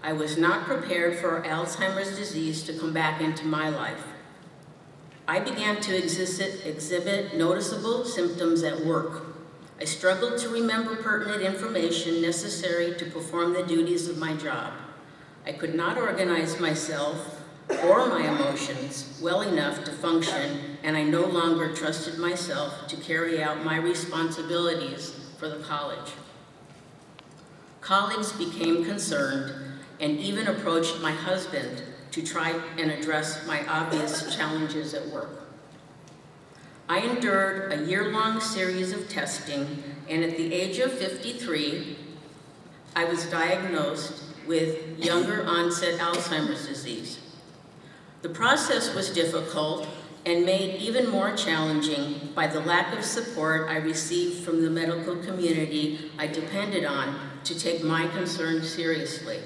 I was not prepared for Alzheimer's disease to come back into my life. I began to exhibit, exhibit noticeable symptoms at work. I struggled to remember pertinent information necessary to perform the duties of my job. I could not organize myself or my emotions well enough to function, and I no longer trusted myself to carry out my responsibilities for the college. Colleagues became concerned and even approached my husband to try and address my obvious challenges at work. I endured a year-long series of testing, and at the age of 53, I was diagnosed with younger onset Alzheimer's disease. The process was difficult and made even more challenging by the lack of support I received from the medical community I depended on to take my concerns seriously.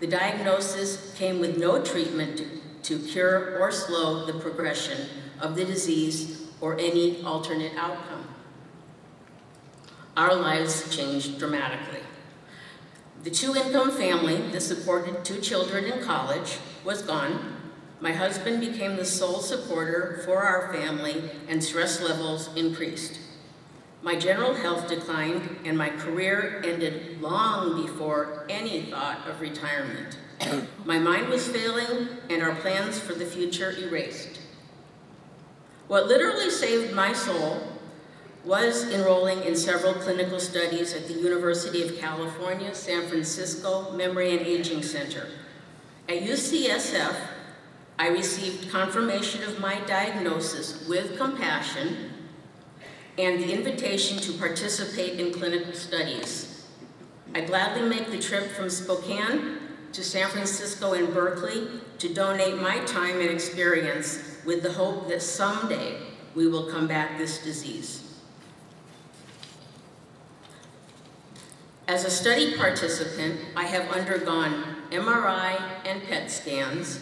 The diagnosis came with no treatment to, cure or slow the progression of the disease or any alternate outcome. Our lives changed dramatically. The two-income family that supported two children in college was gone. My husband became the sole supporter for our family and stress levels increased. My general health declined and my career ended long before any thought of retirement. my mind was failing and our plans for the future erased. What literally saved my soul was enrolling in several clinical studies at the University of California, San Francisco Memory and Aging Center. At UCSF, I received confirmation of my diagnosis with compassion and the invitation to participate in clinical studies. I gladly make the trip from Spokane to San Francisco and Berkeley to donate my time and experience with the hope that someday we will combat this disease. As a study participant, I have undergone MRI and PET scans,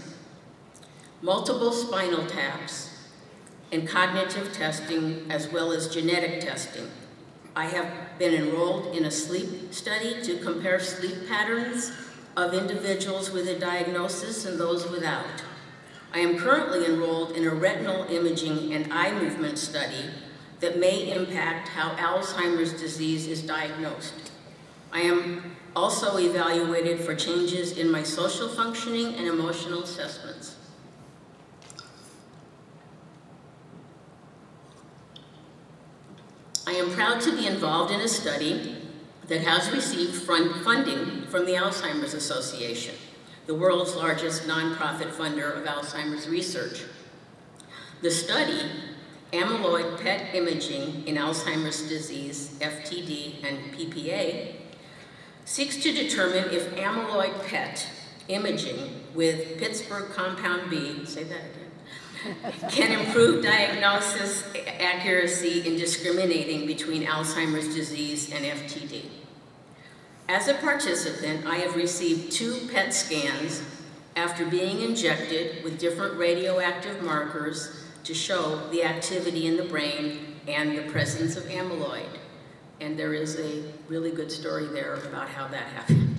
multiple spinal taps, and cognitive testing, as well as genetic testing. I have been enrolled in a sleep study to compare sleep patterns of individuals with a diagnosis and those without. I am currently enrolled in a retinal imaging and eye movement study that may impact how Alzheimer's disease is diagnosed. I am also evaluated for changes in my social functioning and emotional assessments. I am proud to be involved in a study that has received funding from the Alzheimer's Association, the world's largest nonprofit funder of Alzheimer's research. The study, Amyloid PET Imaging in Alzheimer's Disease, FTD, and PPA, seeks to determine if amyloid PET imaging with Pittsburgh compound B, say that again, can improve diagnosis accuracy in discriminating between Alzheimer's disease and FTD. As a participant, I have received two PET scans after being injected with different radioactive markers to show the activity in the brain and the presence of amyloid. And there is a really good story there about how that happened.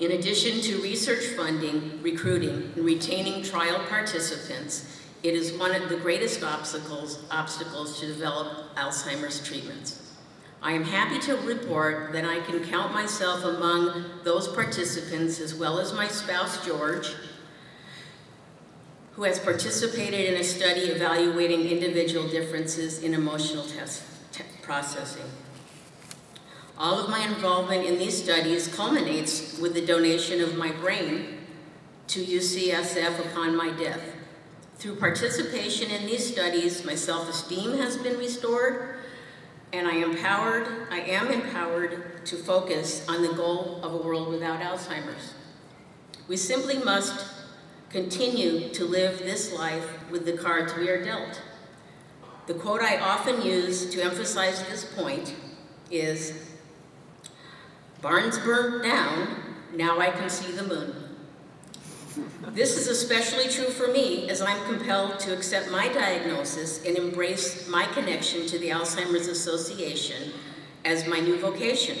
In addition to research funding, recruiting, and retaining trial participants, it is one of the greatest obstacles, obstacles to develop Alzheimer's treatments. I am happy to report that I can count myself among those participants as well as my spouse, George, who has participated in a study evaluating individual differences in emotional test, te processing. All of my involvement in these studies culminates with the donation of my brain to UCSF upon my death. Through participation in these studies, my self-esteem has been restored, and I, empowered, I am empowered to focus on the goal of a world without Alzheimer's. We simply must continue to live this life with the cards we are dealt. The quote I often use to emphasize this point is, barns burnt down, now I can see the moon. This is especially true for me as I'm compelled to accept my diagnosis and embrace my connection to the Alzheimer's Association as my new vocation.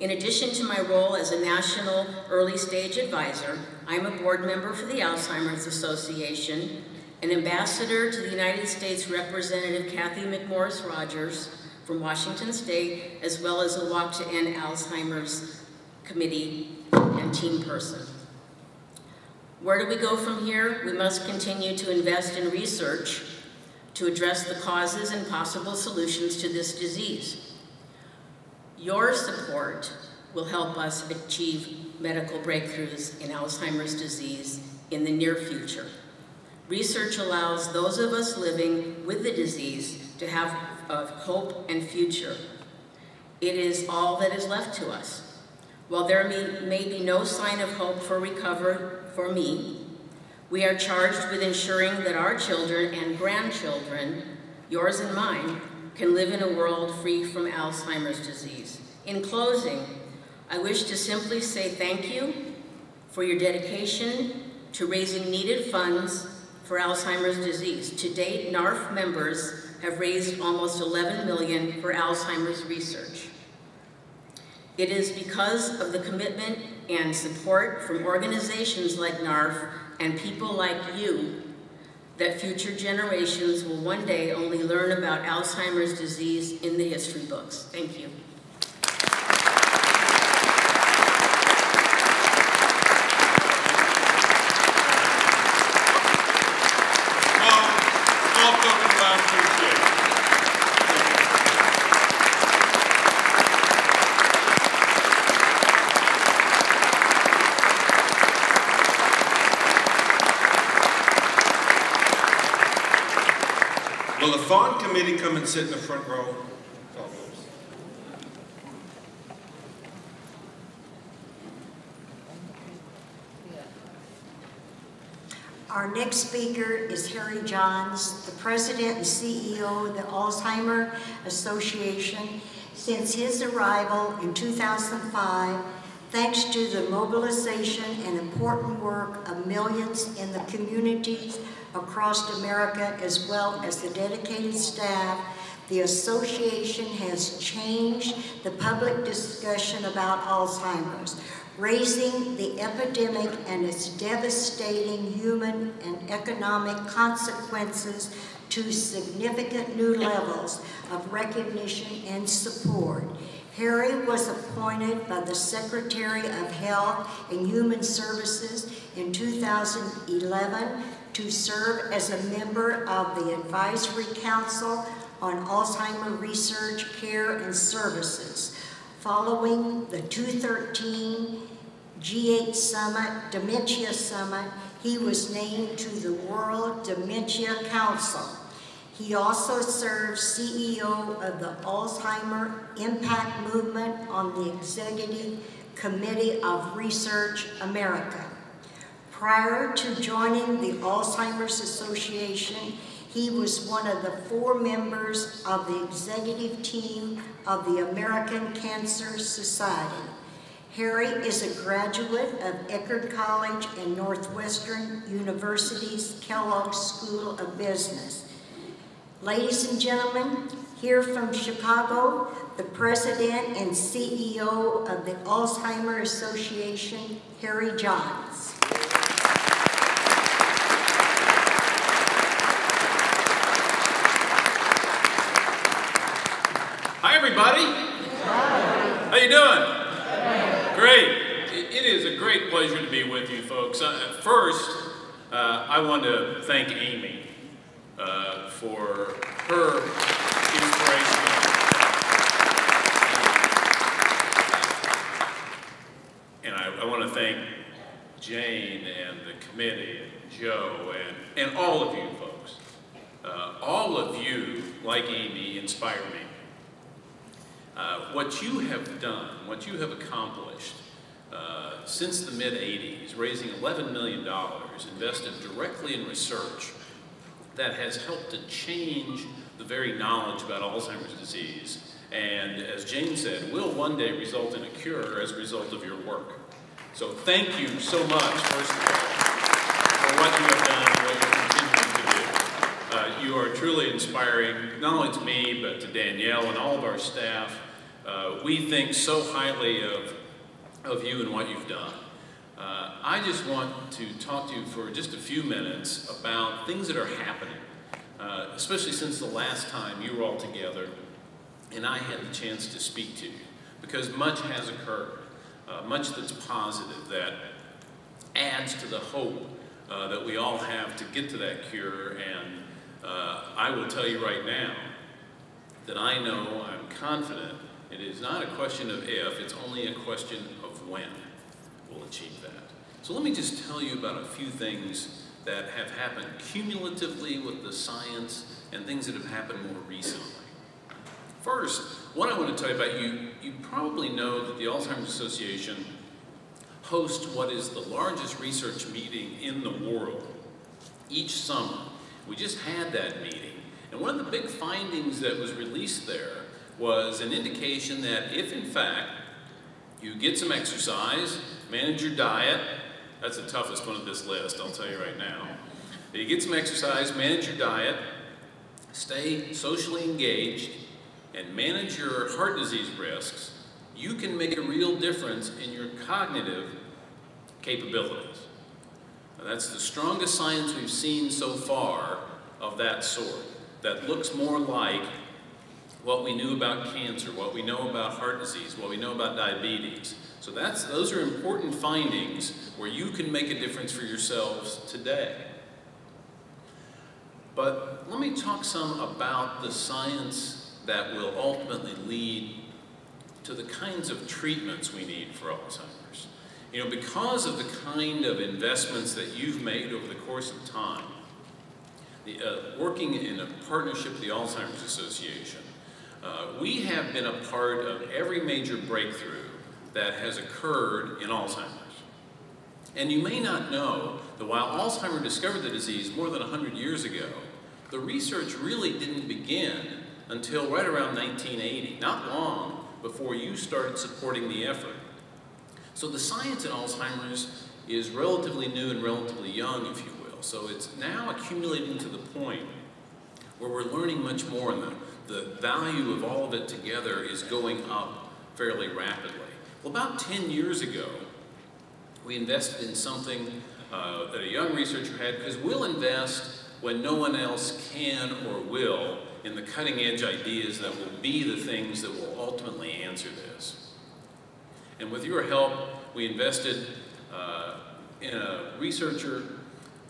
In addition to my role as a national early stage advisor, I'm a board member for the Alzheimer's Association, an ambassador to the United States Representative Cathy McMorris Rodgers from Washington State, as well as a Walk to End Alzheimer's Committee and team person. Where do we go from here? We must continue to invest in research to address the causes and possible solutions to this disease. Your support will help us achieve medical breakthroughs in Alzheimer's disease in the near future. Research allows those of us living with the disease to have hope and future. It is all that is left to us. While there may, may be no sign of hope for recovery for me, we are charged with ensuring that our children and grandchildren, yours and mine, can live in a world free from Alzheimer's disease. In closing, I wish to simply say thank you for your dedication to raising needed funds for Alzheimer's disease. To date, NARFE members have raised almost 11 million for Alzheimer's research. It is because of the commitment and support from organizations like NARFE and people like you that future generations will one day only learn about Alzheimer's disease in the history books. Thank you. Will the Fawn Committee come and sit in the front row? Our next speaker is Harry Johns, the president and CEO of the Alzheimer Association. Since his arrival in 2005, thanks to the mobilization and important work of millions in the communities across America, as well as the dedicated staff, the association has changed the public discussion about Alzheimer's, raising the epidemic and its devastating human and economic consequences to significant new levels of recognition and support. Harry was appointed by the Secretary of Health and Human Services in 2011 to serve as a member of the Advisory Council on Alzheimer Research, Care, and Services. Following the 2013 G8 Summit, Dementia Summit, he was named to the World Dementia Council. He also serves CEO of the Alzheimer Impact Movement on the Executive Committee of Research America. Prior to joining the Alzheimer's Association, he was one of the four members of the executive team of the American Cancer Society. Harry is a graduate of Eckerd College and Northwestern University's Kellogg School of Business. Ladies and gentlemen, here from Chicago, the president and CEO of the Alzheimer Association, Harry Johns. Hi, everybody. How you doing? Great. It it is a great pleasure to be with you folks. Uh, First, uh, I want to thank Amy uh, for her inspiration. And I, I want to thank Jane and the committee and Joe and, and all of you folks. Uh, all of you, like Amy, inspire me. Uh, what you have done, what you have accomplished uh, since the mid 80s, raising $11 million invested directly in research that has helped to change the very knowledge about Alzheimer's disease. And as Jane said, will one day result in a cure as a result of your work. So thank you so much, first of all, for what you have done and what you're continuing to do. Uh, you are truly inspiring, not only to me, but to Danielle and all of our staff. Uh, we think so highly of, of you and what you've done. Uh, I just want to talk to you for just a few minutes about things that are happening, uh, especially since the last time you were all together and I had the chance to speak to you, because much has occurred, uh, much that's positive that adds to the hope uh, that we all have to get to that cure. And uh, I will tell you right now that I know, I'm confident, it is not a question of if, it's only a question of when. So let me just tell you about a few things that have happened cumulatively with the science and things that have happened more recently. First, what I want to tell you about, you, you probably know that the Alzheimer's Association hosts what is the largest research meeting in the world each summer. We just had that meeting. And one of the big findings that was released there was an indication that if in fact you get some exercise, manage your diet, that's the toughest one of this list, I'll tell you right now. But you get some exercise, manage your diet, stay socially engaged, and manage your heart disease risks, you can make a real difference in your cognitive capabilities. Now, that's the strongest science we've seen so far of that sort, that looks more like what we knew about cancer, what we know about heart disease, what we know about diabetes. So that's, those are important findings where you can make a difference for yourselves today. But let me talk some about the science that will ultimately lead to the kinds of treatments we need for Alzheimer's. You know, because of the kind of investments that you've made over the course of time, the, uh, working in a partnership with the Alzheimer's Association, uh, we have been a part of every major breakthrough that has occurred in Alzheimer's. And you may not know that while Alzheimer discovered the disease more than 100 years ago, the research really didn't begin until right around 1980, not long before you started supporting the effort. So the science in Alzheimer's is relatively new and relatively young, if you will. So it's now accumulating to the point where we're learning much more and the, the value of all of it together is going up fairly rapidly. Well, about 10 years ago, we invested in something uh, that a young researcher had, because we'll invest when no one else can or will in the cutting edge ideas that will be the things that will ultimately answer this. And with your help, we invested uh, in a researcher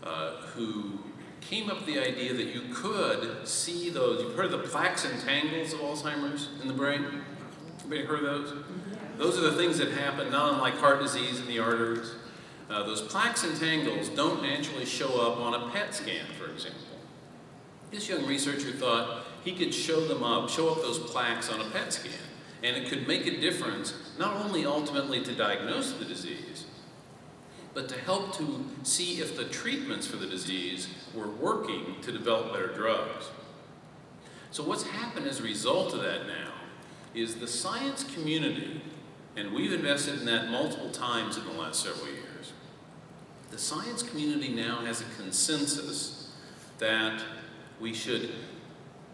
uh, who came up with the idea that you could see those, you've heard of the plaques and tangles of Alzheimer's in the brain? Anybody heard of those? Those are the things that happen, not unlike heart disease in the arteries. Uh, those plaques and tangles don't naturally show up on a PET scan, for example. This young researcher thought he could show them up, show up those plaques on a PET scan, and it could make a difference, not only ultimately to diagnose the disease, but to help to see if the treatments for the disease were working to develop better drugs. So what's happened as a result of that now is the science community, and we've invested in that multiple times in the last several years, the science community now has a consensus that we should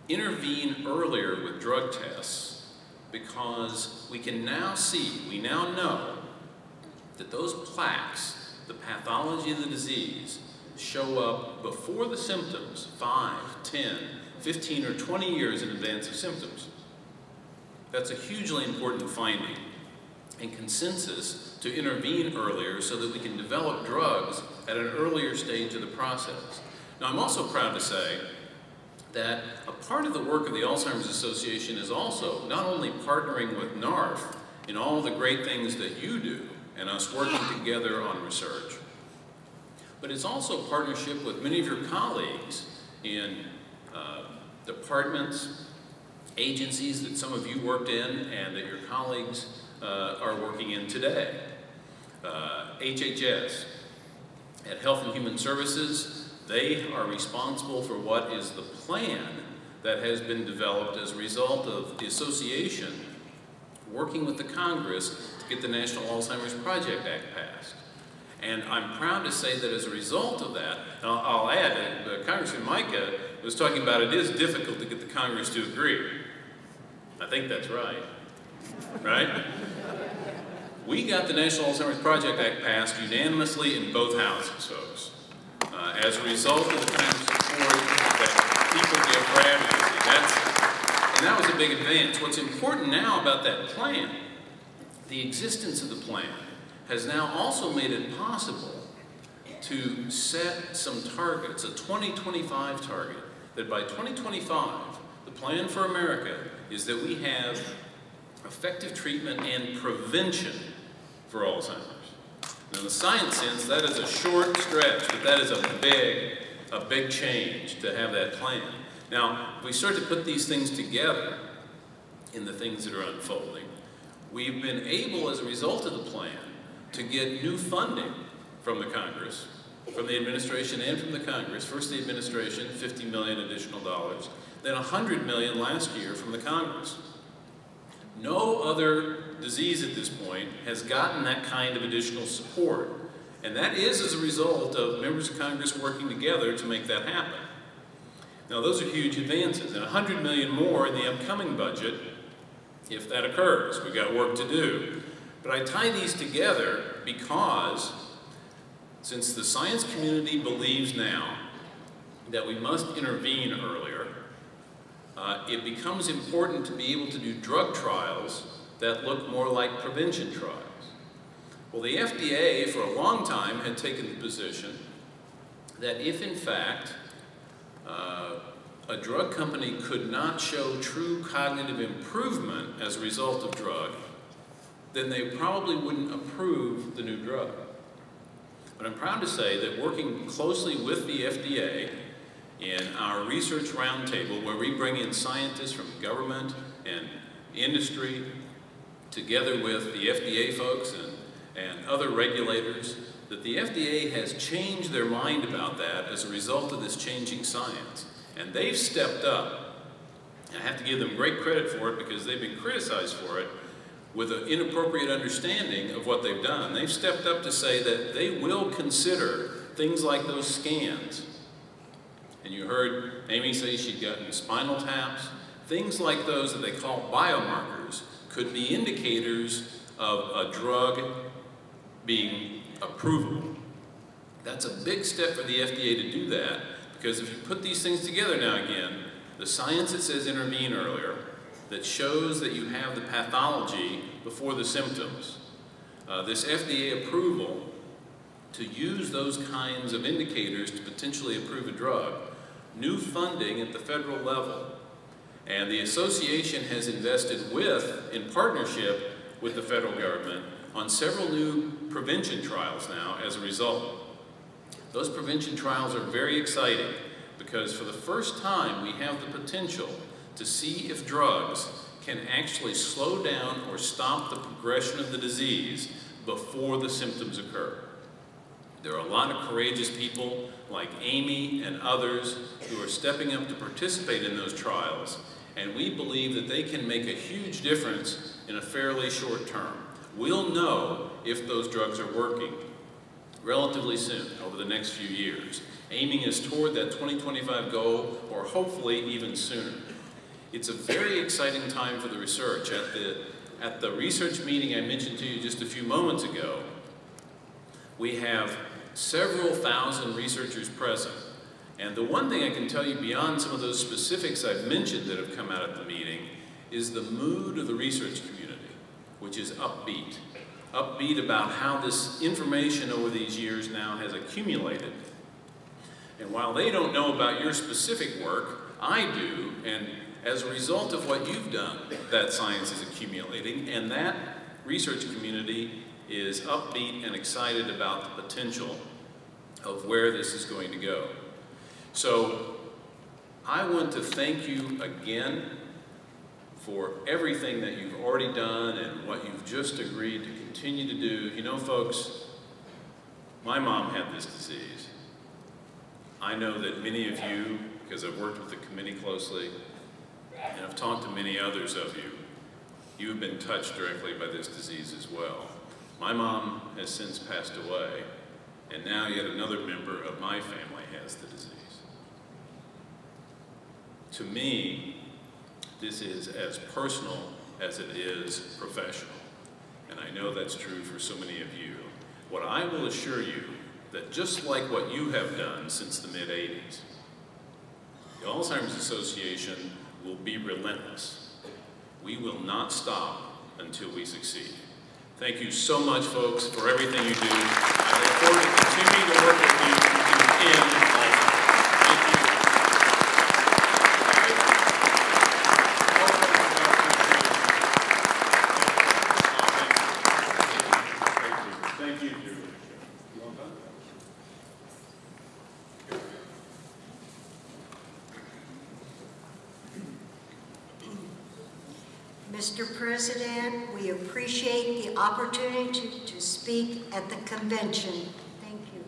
intervene earlier with drug tests because we can now see, we now know that those plaques, the pathology of the disease, show up before the symptoms, 5, 10, 15, or 20 years in advance of symptoms. That's a hugely important finding. And consensus to intervene earlier so that we can develop drugs at an earlier stage of the process. Now, I'm also proud to say that a part of the work of the Alzheimer's Association is also not only partnering with NARFE in all the great things that you do and us working together on research, but it's also partnership with many of your colleagues in uh, departments, agencies that some of you worked in and that your colleagues uh, are working in today. Uh, HHS, at Health and Human Services, they are responsible for what is the plan that has been developed as a result of the association working with the Congress to get the National Alzheimer's Project Act passed. And I'm proud to say that as a result of that, and I'll, I'll add, uh, Congressman Mica was talking about it is difficult to get the Congress to agree. I think that's right, right? We got the National Alzheimer's Project Act passed unanimously in both houses, folks, uh, as a result of the kind of support that people give. That's, and that was a big advance. What's important now about that plan, the existence of the plan, has now also made it possible to set some targets, a 2025 target, that by 2025, the plan for America is that we have effective treatment and prevention for Alzheimer's. Now, in the science sense, that is a short stretch, but that is a big, a big change to have that plan. Now, if we start to put these things together in the things that are unfolding, we've been able, as a result of the plan, to get new funding from the Congress, from the administration and from the Congress. First the administration, 50 million additional dollars, then 100 million last year from the Congress. No other disease at this point has gotten that kind of additional support. And that is as a result of members of Congress working together to make that happen. Now those are huge advances, and 100 million more in the upcoming budget if that occurs. We've got work to do. But I tie these together because since the science community believes now that we must intervene earlier, uh, it becomes important to be able to do drug trials that look more like prevention trials. Well, the FDA for a long time had taken the position that if in fact uh, a drug company could not show true cognitive improvement as a result of drug, then they probably wouldn't approve the new drug. But I'm proud to say that working closely with the FDA in our research roundtable where we bring in scientists from government and industry together with the FDA folks and, and other regulators, that the FDA has changed their mind about that as a result of this changing science. And they've stepped up. I have to give them great credit for it because they've been criticized for it with an inappropriate understanding of what they've done. They've stepped up to say that they will consider things like those scans. And you heard Amy say she'd gotten spinal taps. Things like those that they call biomarkers could be indicators of a drug being approvable. That's a big step for the FDA to do that because if you put these things together now again, the science that says intervene earlier, that shows that you have the pathology before the symptoms, uh, this FDA approval to use those kinds of indicators to potentially approve a drug, new funding at the federal level, and the association has invested with, in partnership with the federal government, on several new prevention trials now as a result. Those prevention trials are very exciting because for the first time we have the potential to see if drugs can actually slow down or stop the progression of the disease before the symptoms occur. There are a lot of courageous people like Amy and others who are stepping up to participate in those trials, and we believe that they can make a huge difference in a fairly short term. We'll know if those drugs are working relatively soon, over the next few years, aiming us toward that 2025 goal, or hopefully even sooner. It's a very exciting time for the research. At the, at the research meeting I mentioned to you just a few moments ago, we have several thousand researchers present. And the one thing I can tell you beyond some of those specifics I've mentioned that have come out at the meeting is the mood of the research community which is upbeat. Upbeat about how this information over these years now has accumulated. And while they don't know about your specific work, I do, and as a result of what you've done, that science is accumulating, and that research community is upbeat and excited about the potential of where this is going to go. So I want to thank you again for everything that you've already done and what you've just agreed to continue to do. You know, folks, my mom had this disease. I know that many of you, because I've worked with the committee closely, and I've talked to many others of you, you have been touched directly by this disease as well. My mom has since passed away, and now yet another member of my family has the disease. To me, this is as personal as it is professional, and I know that's true for so many of you. What I will assure you, that just like what you have done since the mid-80s, the Alzheimer's Association will be relentless. We will not stop until we succeed. Thank you so much, folks, for everything you do. I look forward to continuing to work with you end Alzheimer's. Thank you. Thank you. Mr. President, we appreciate the opportunity to speak at the convention. Thank you.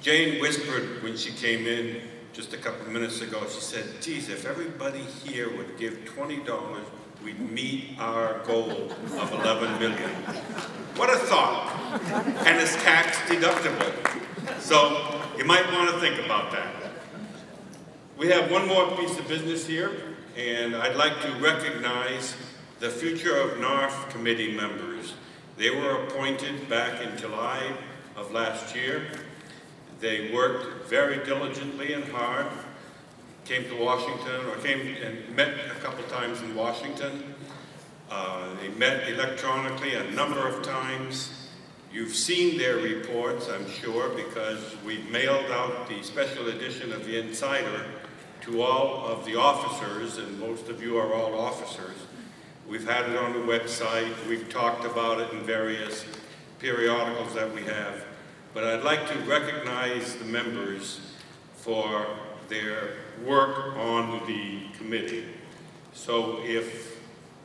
Jane whispered when she came in just a couple minutes ago, she said, geez, if everybody here would give $20, we'd meet our goal of 11 million. What a thought. And it's tax deductible. So you might want to think about that. We have one more piece of business here, and I'd like to recognize the Future of NARFE committee members. They were appointed back in July of last year. They worked very diligently and hard, came to Washington, or came and met a couple times in Washington. Uh, they met electronically a number of times. You've seen their reports, I'm sure, because we've mailed out the special edition of the Insider to all of the officers, and most of you are all officers. We've had it on the website, we've talked about it in various periodicals that we have. But I'd like to recognize the members for their work on the committee. So if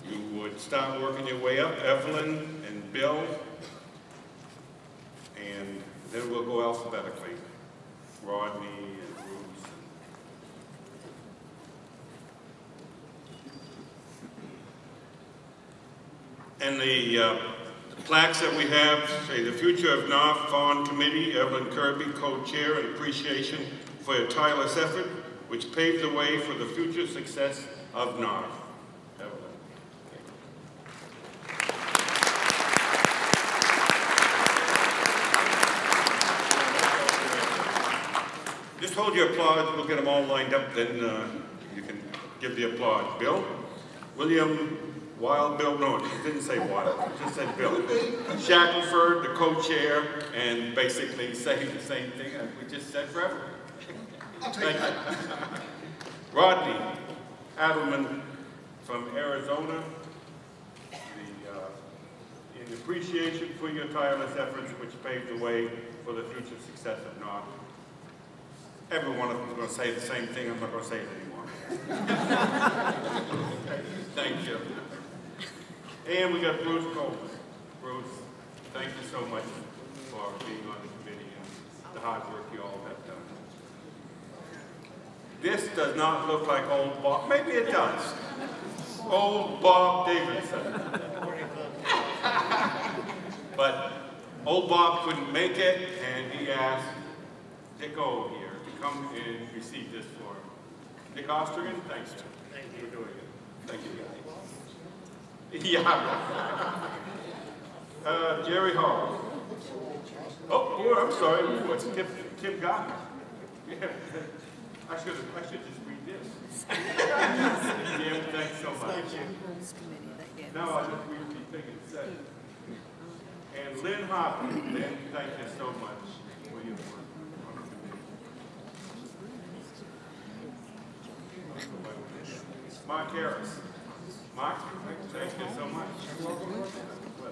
you would start working your way up, Evelyn and Bill, and then we'll go alphabetically. Rodney and Bruce. And the uh, plaques that we have say the Future of NARFE Fawn Committee, Evelyn Kirby, co-chair, and appreciation for your tireless effort, which paved the way for the future success of NARFE. Evelyn. Just hold your applause, we'll get them all lined up, then uh, you can give the applause. Bill? William Wild Bill, no, it didn't say Wild, just said Bill. Shackelford, the co-chair, and basically saying the same thing we just said forever. Thank you. Rodney Adelman from Arizona, uh, in appreciation for your tireless efforts which paved the way for the future success of NARFE. Every one of them is going to say the same thing, I'm not going to say it anymore. Thank you. And we got Bruce Coleman. Bruce, thank you so much for being on the committee and the hard work you all have done. This does not look like old Bob, maybe it does. Old Bob Davidson. But old Bob couldn't make it and he asked Dick O here come and receive this for Nick Dick Ostergen, thanks Thank you for doing it. Thank you guys. Yeah. Uh, Jerry Hall. Oh, oh, I'm sorry, what's Tim, Tim? Yeah. I should have, I should just read this. Jim, thanks so much. Thank you. Now I'll just read the thing it says. And Lynn Harper, Lynn, thank you so much for your work. Mark Harris. Mark, thank you so much. Well,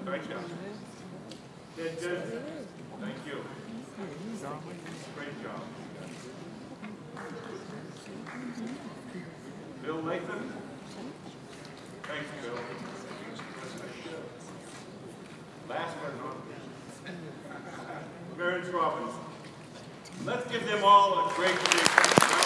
Thank you. Ted Jensen, thank you. Great job. Bill Lathan. Thanks, Bill. Last but not least, Clarence Robbins. Let's give them all a great big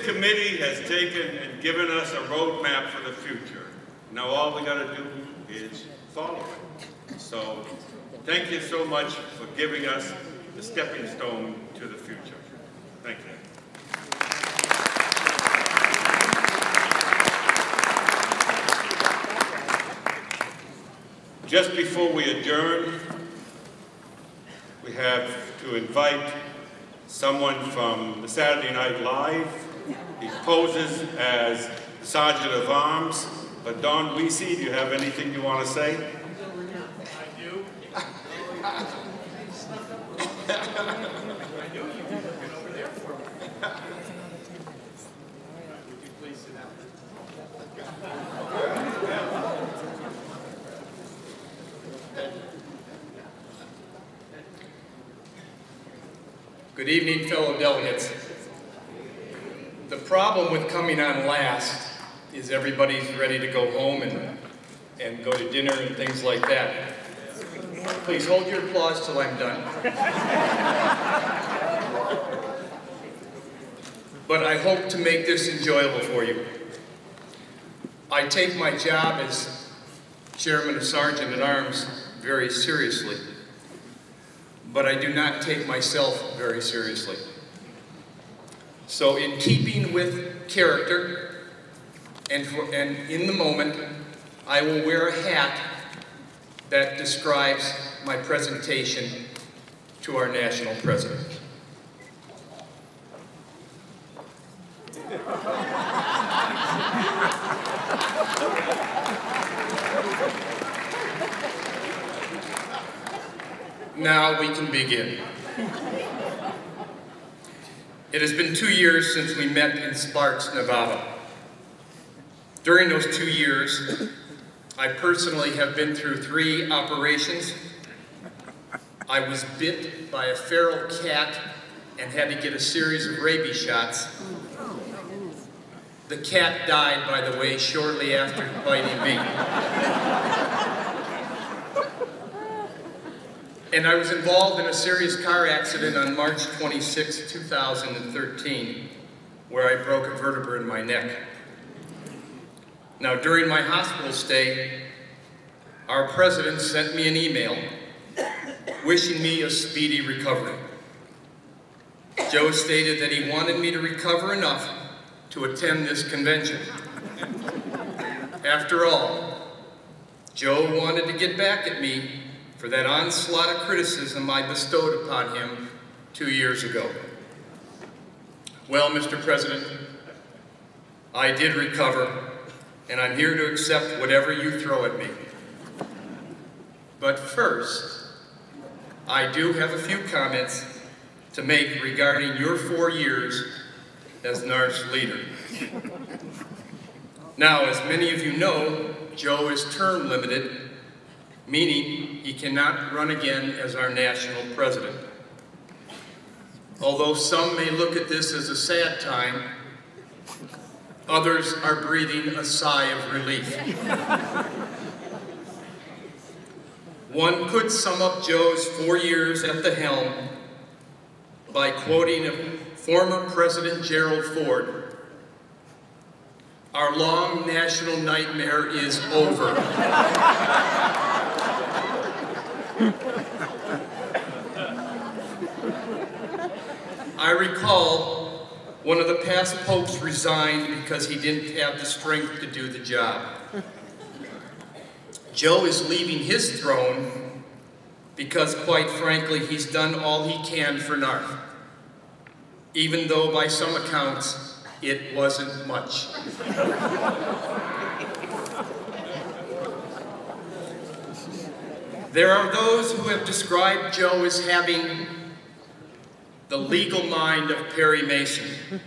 This committee has taken and given us a roadmap for the future. Now all we gotta do is follow it. So, thank you so much for giving us the stepping stone to the future. Thank you. Just before we adjourn, we have to invite someone from the Saturday Night Live. He poses as Sergeant of Arms. But Don Weesey, do you have anything you want to say? I do. I knew you would have been over there for. Would you please sit down? Good evening, fellow delegates. The problem with coming on last is everybody's ready to go home and, and go to dinner and things like that. Please hold your applause till I'm done. But I hope to make this enjoyable for you. I take my job as Chairman of Sergeant at Arms very seriously but I do not take myself very seriously. So in keeping with character and, for, and in the moment, I will wear a hat that describes my presentation to our national president. Now we can begin. It has been two years since we met in Sparks, Nevada. During those two years, I personally have been through three operations. I was bit by a feral cat and had to get a series of rabies shots. The cat died, by the way, shortly after biting me. And I was involved in a serious car accident on March 26, 2013, where I broke a vertebra in my neck. Now, during my hospital stay, our president sent me an email wishing me a speedy recovery. Joe stated that he wanted me to recover enough to attend this convention. After all, Joe wanted to get back at me for that onslaught of criticism I bestowed upon him two years ago. Well, Mr. President, I did recover, and I'm here to accept whatever you throw at me. But first, I do have a few comments to make regarding your four years as NARFE's leader. Now, as many of you know, Joe is term limited meaning he cannot run again as our national president. Although some may look at this as a sad time, others are breathing a sigh of relief. One could sum up Joe's four years at the helm by quoting former President Gerald Ford, our long national nightmare is over. I recall one of the past popes resigned because he didn't have the strength to do the job. Joe is leaving his throne because, quite frankly, he's done all he can for NARFE, even though by some accounts it wasn't much. There are those who have described Joe as having the legal mind of Perry Mason,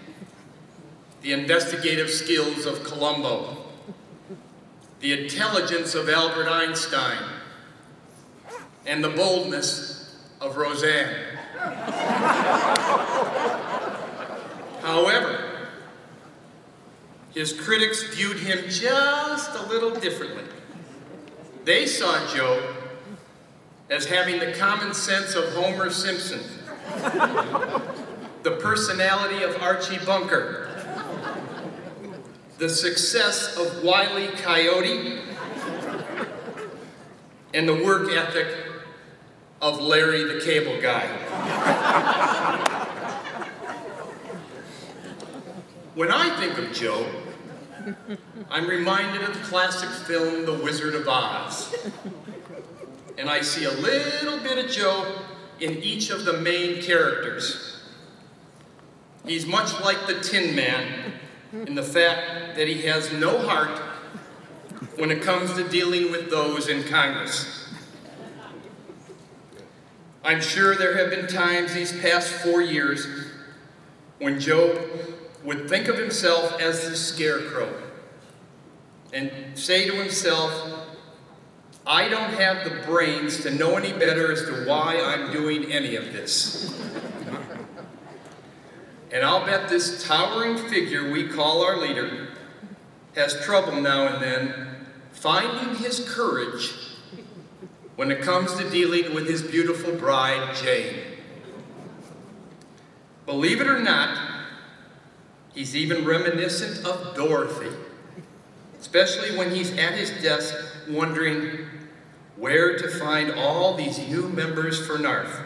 the investigative skills of Columbo, the intelligence of Albert Einstein, and the boldness of Roseanne. However, his critics viewed him just a little differently. They saw Joe as having the common sense of Homer Simpson, the personality of Archie Bunker, the success of Wile E. Coyote, and the work ethic of Larry the Cable Guy. When I think of Joe, I'm reminded of the classic film The Wizard of Oz. And I see a little bit of Joe in each of the main characters. He's much like the Tin Man in the fact that he has no heart when it comes to dealing with those in Congress. I'm sure there have been times these past four years when Joe would think of himself as the scarecrow and say to himself, I don't have the brains to know any better as to why I'm doing any of this. and I'll bet this towering figure we call our leader has trouble now and then finding his courage when it comes to dealing with his beautiful bride, Jane. Believe it or not, he's even reminiscent of Dorothy, especially when he's at his desk wondering where to find all these new members for NARFE.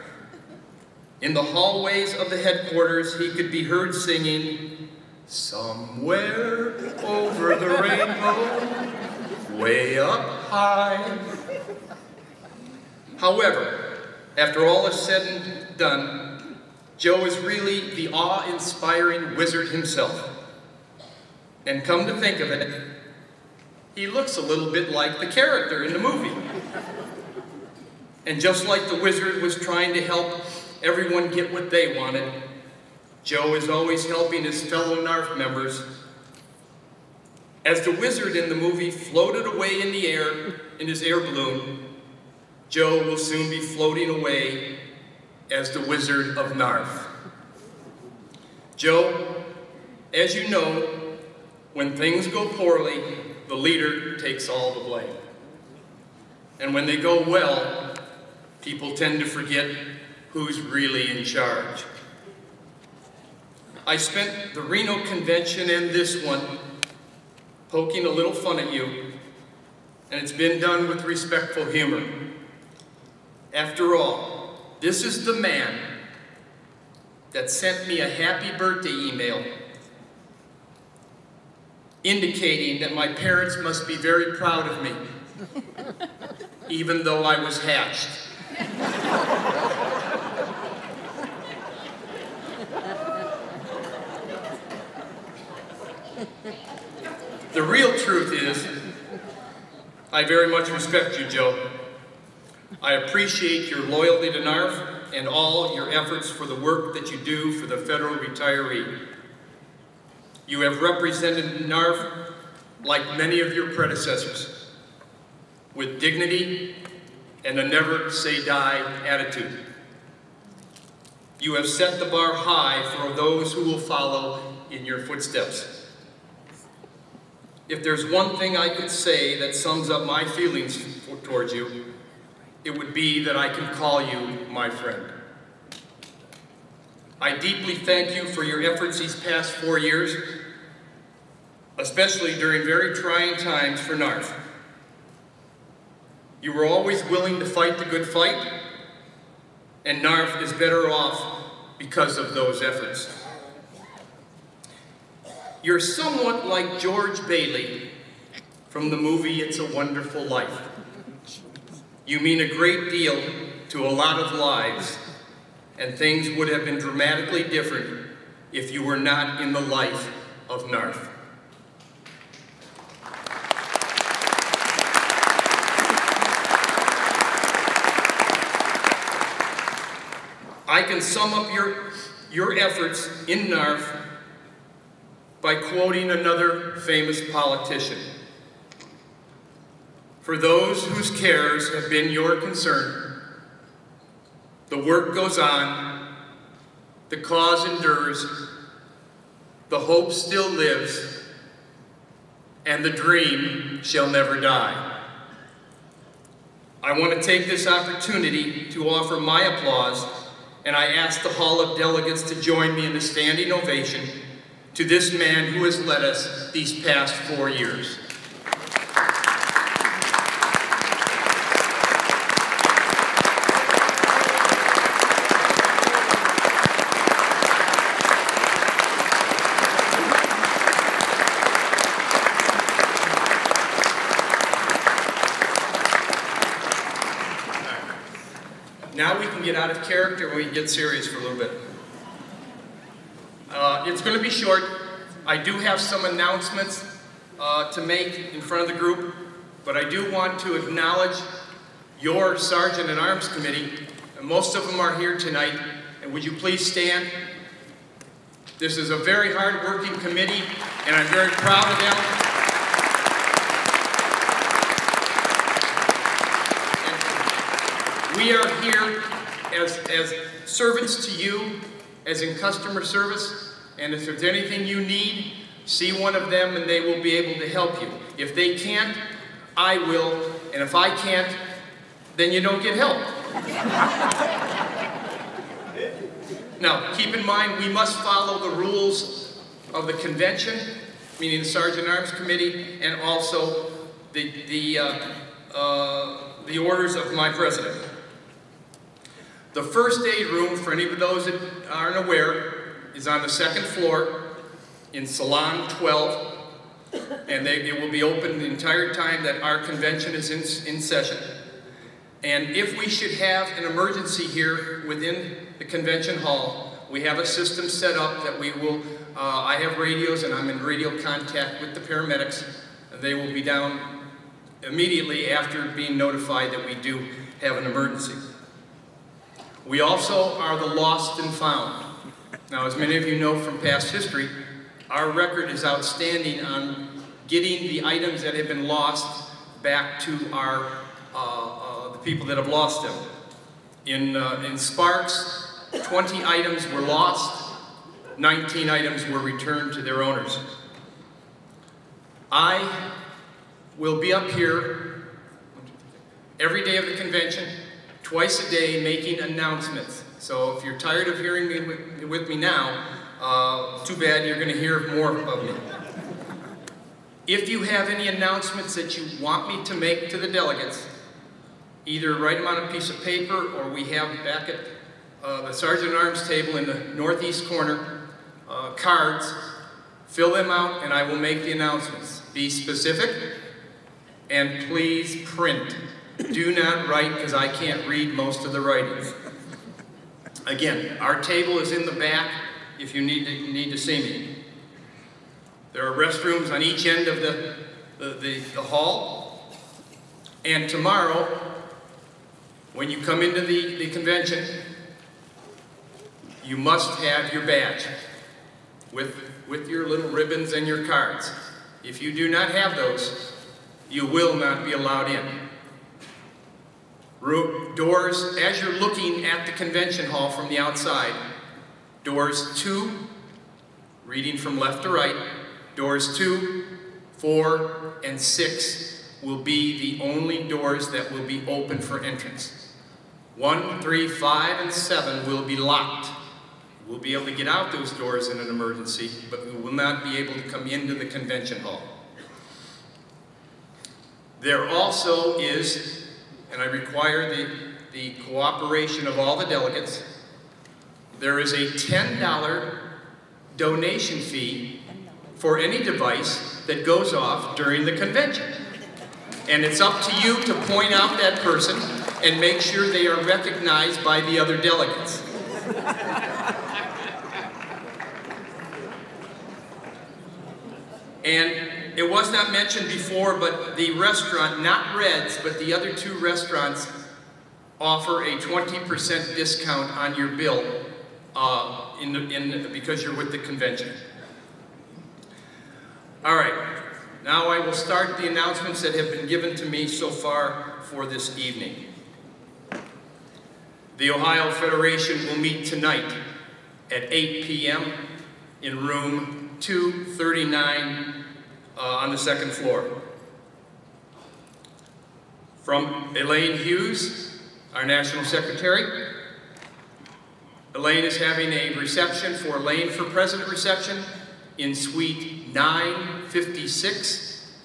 In the hallways of the headquarters, he could be heard singing, Somewhere over the rainbow, way up high. However, after all is said and done, Joe is really the awe-inspiring wizard himself. And come to think of it, he looks a little bit like the character in the movie. And just like the wizard was trying to help everyone get what they wanted, Joe is always helping his fellow NARFE members. As the wizard in the movie floated away in the air in his air balloon, Joe will soon be floating away as the wizard of NARFE. Joe, as you know, when things go poorly, the leader takes all the blame. And when they go well, people tend to forget who's really in charge. I spent the Reno convention and this one poking a little fun at you, and it's been done with respectful humor. After all, this is the man that sent me a happy birthday email indicating that my parents must be very proud of me, even though I was hatched. The real truth is, I very much respect you, Joe. I appreciate your loyalty to NARFE and all your efforts for the work that you do for the federal retiree. You have represented NARFE like many of your predecessors, with dignity and a never say die attitude. You have set the bar high for those who will follow in your footsteps. If there's one thing I could say that sums up my feelings towards you, it would be that I can call you my friend. I deeply thank you for your efforts these past four years, especially during very trying times for NARFE. You were always willing to fight the good fight, and NARFE is better off because of those efforts. You're somewhat like George Bailey from the movie It's a Wonderful Life. You mean a great deal to a lot of lives, and things would have been dramatically different if you were not in the life of NARFE. I can sum up your, your efforts in NARFE by quoting another famous politician. For those whose cares have been your concern, the work goes on, the cause endures, the hope still lives, and the dream shall never die. I want to take this opportunity to offer my applause, and I ask the Hall of Delegates to join me in a standing ovation to this man who has led us these past four years. Now we can get out of character and we get serious for a little bit. Uh, it's going to be short. I do have some announcements uh, to make in front of the group, but I do want to acknowledge your Sergeant at Arms Committee. And most of them are here tonight. And would you please stand? This is a very hard-working committee, and I'm very proud of them. We are here as, as servants to you, as in customer service, and if there's anything you need, see one of them and they will be able to help you. If they can't, I will, and if I can't, then you don't get help. now, keep in mind, we must follow the rules of the convention, meaning the Sergeant Arms Committee, and also the, the, uh, uh, the orders of my president. The first aid room, for any of those that aren't aware, is on the second floor in Salon 12, and they, it will be open the entire time that our convention is in, in session. And if we should have an emergency here within the convention hall, we have a system set up that we will, uh, I have radios and I'm in radio contact with the paramedics. They will be down immediately after being notified that we do have an emergency. We also are the lost and found. Now, as many of you know from past history, our record is outstanding on getting the items that have been lost back to our, uh, uh, the people that have lost them. In, uh, in Sparks, 20 items were lost, 19 items were returned to their owners. I will be up here every day of the convention, twice a day, making announcements. So if you're tired of hearing me with, me now, uh, too bad, you're going to hear more of me. If you have any announcements that you want me to make to the delegates, either write them on a piece of paper or we have back at uh, the sergeant at arms table in the northeast corner uh, cards, fill them out and I will make the announcements. Be specific and please print. Do not write because I can't read most of the writings. Again, our table is in the back if you need to, need to see me. There are restrooms on each end of the, the, the, the hall. And tomorrow, when you come into the, the convention, you must have your badge with, with your little ribbons and your cards. If you do not have those, you will not be allowed in. Doors, as you're looking at the convention hall from the outside, doors two, reading from left to right, doors two, four, and six will be the only doors that will be open for entrance. One, three, five, and seven will be locked. We'll be able to get out those doors in an emergency, but we will not be able to come into the convention hall. There also is and I require the, the cooperation of all the delegates. There is a $10 donation fee for any device that goes off during the convention. And it's up to you to point out that person and make sure they are recognized by the other delegates. And it was not mentioned before, but the restaurant, not Red's, but the other two restaurants offer a 20% discount on your bill uh, in, the- in, because you're with the convention. All right, now I will start the announcements that have been given to me so far for this evening. The Ohio Federation will meet tonight at 8 p.m. in room 239 uh, on the second floor. From Elaine Hughes, our National Secretary. Elaine is having a reception for Elaine for President reception in Suite 956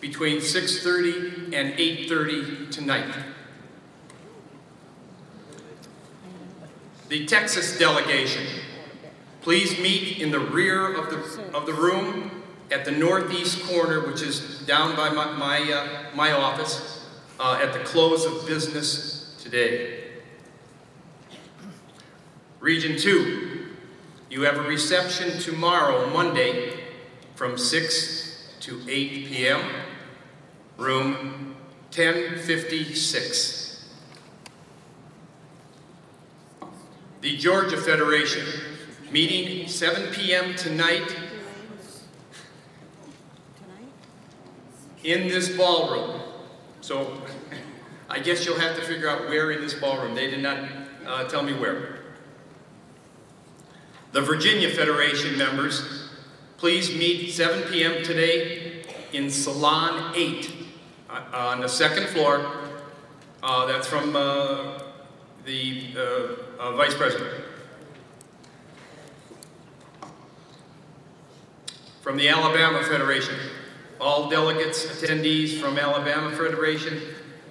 between 6.30 and 8.30 tonight. The Texas delegation, please meet in the rear of the, of the room at the northeast corner, which is down by my, my, uh, my office, uh, at the close of business today. Region 2, you have a reception tomorrow, Monday, from 6 to 8 p.m., room 1056. The Georgia Federation, meeting 7 p.m. tonight in this ballroom. So I guess you'll have to figure out where in this ballroom. They did not uh, tell me where. The Virginia Federation members, please meet 7 p.m. today in Salon 8 uh, on the second floor. Uh, that's from uh, the uh, uh, Vice President. From the Alabama Federation, all delegates, attendees from Alabama Federation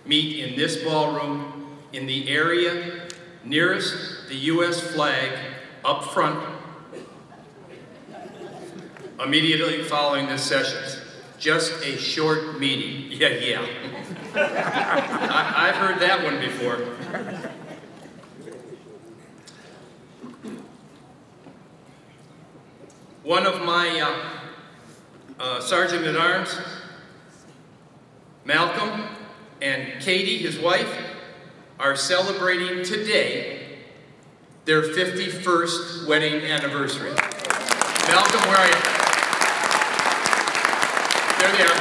meet in this ballroom in the area nearest the U.S. flag up front immediately following this session. Just a short meeting. Yeah, yeah. I, I've heard that one before. One of my uh, uh, Sergeant at Arms, Malcolm, and Katie, his wife, are celebrating today their 51st wedding anniversary. Malcolm, where are you? There they are.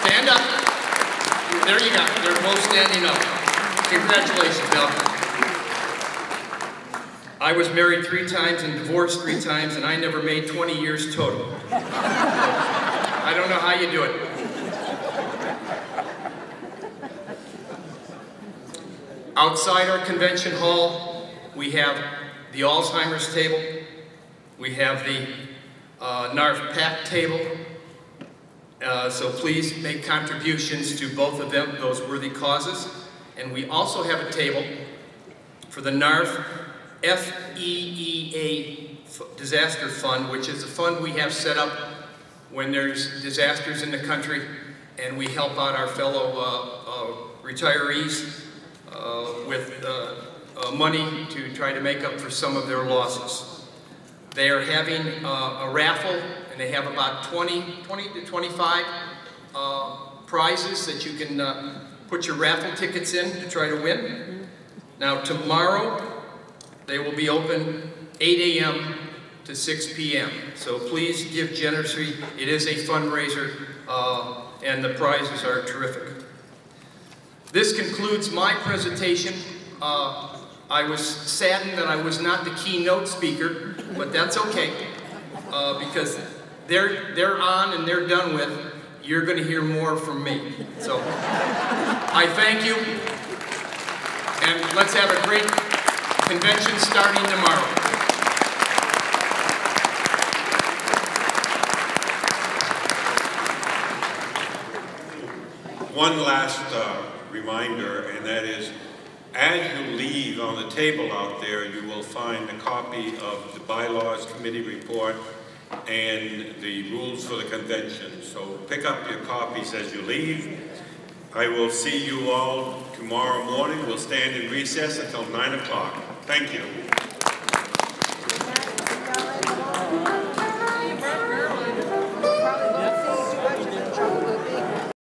Stand up. There you go. They're both standing up. Congratulations, Malcolm. I was married three times and divorced three times, and I never made 20 years total. I don't know how you do it. Outside our convention hall, we have the Alzheimer's table, we have the uh, NARFE PAC table, uh, so please make contributions to both of them, those worthy causes. And we also have a table for the NARFE FEEA Disaster Fund, which is a fund we have set up when there's disasters in the country, and we help out our fellow uh, uh, retirees uh, with uh, uh, money to try to make up for some of their losses. They are having uh, a raffle, and they have about 20, 20 to 25 uh, prizes that you can put your raffle tickets in to try to win. Now tomorrow, they will be open 8 a.m. to 6 p.m. So please give generously. It is a fundraiser, uh, and the prizes are terrific. This concludes my presentation. Uh, I was saddened that I was not the keynote speaker, but that's okay, uh, because they're, they're on and they're done with. You're going to hear more from me. So I thank you, and let's have a great convention starting tomorrow. One last uh, reminder, and that is, as you leave on the table out there, you will find a copy of the bylaws committee report and the rules for the convention. So pick up your copies as you leave. I will see you all tomorrow morning. We'll stand in recess until 9 o'clock. Thank you.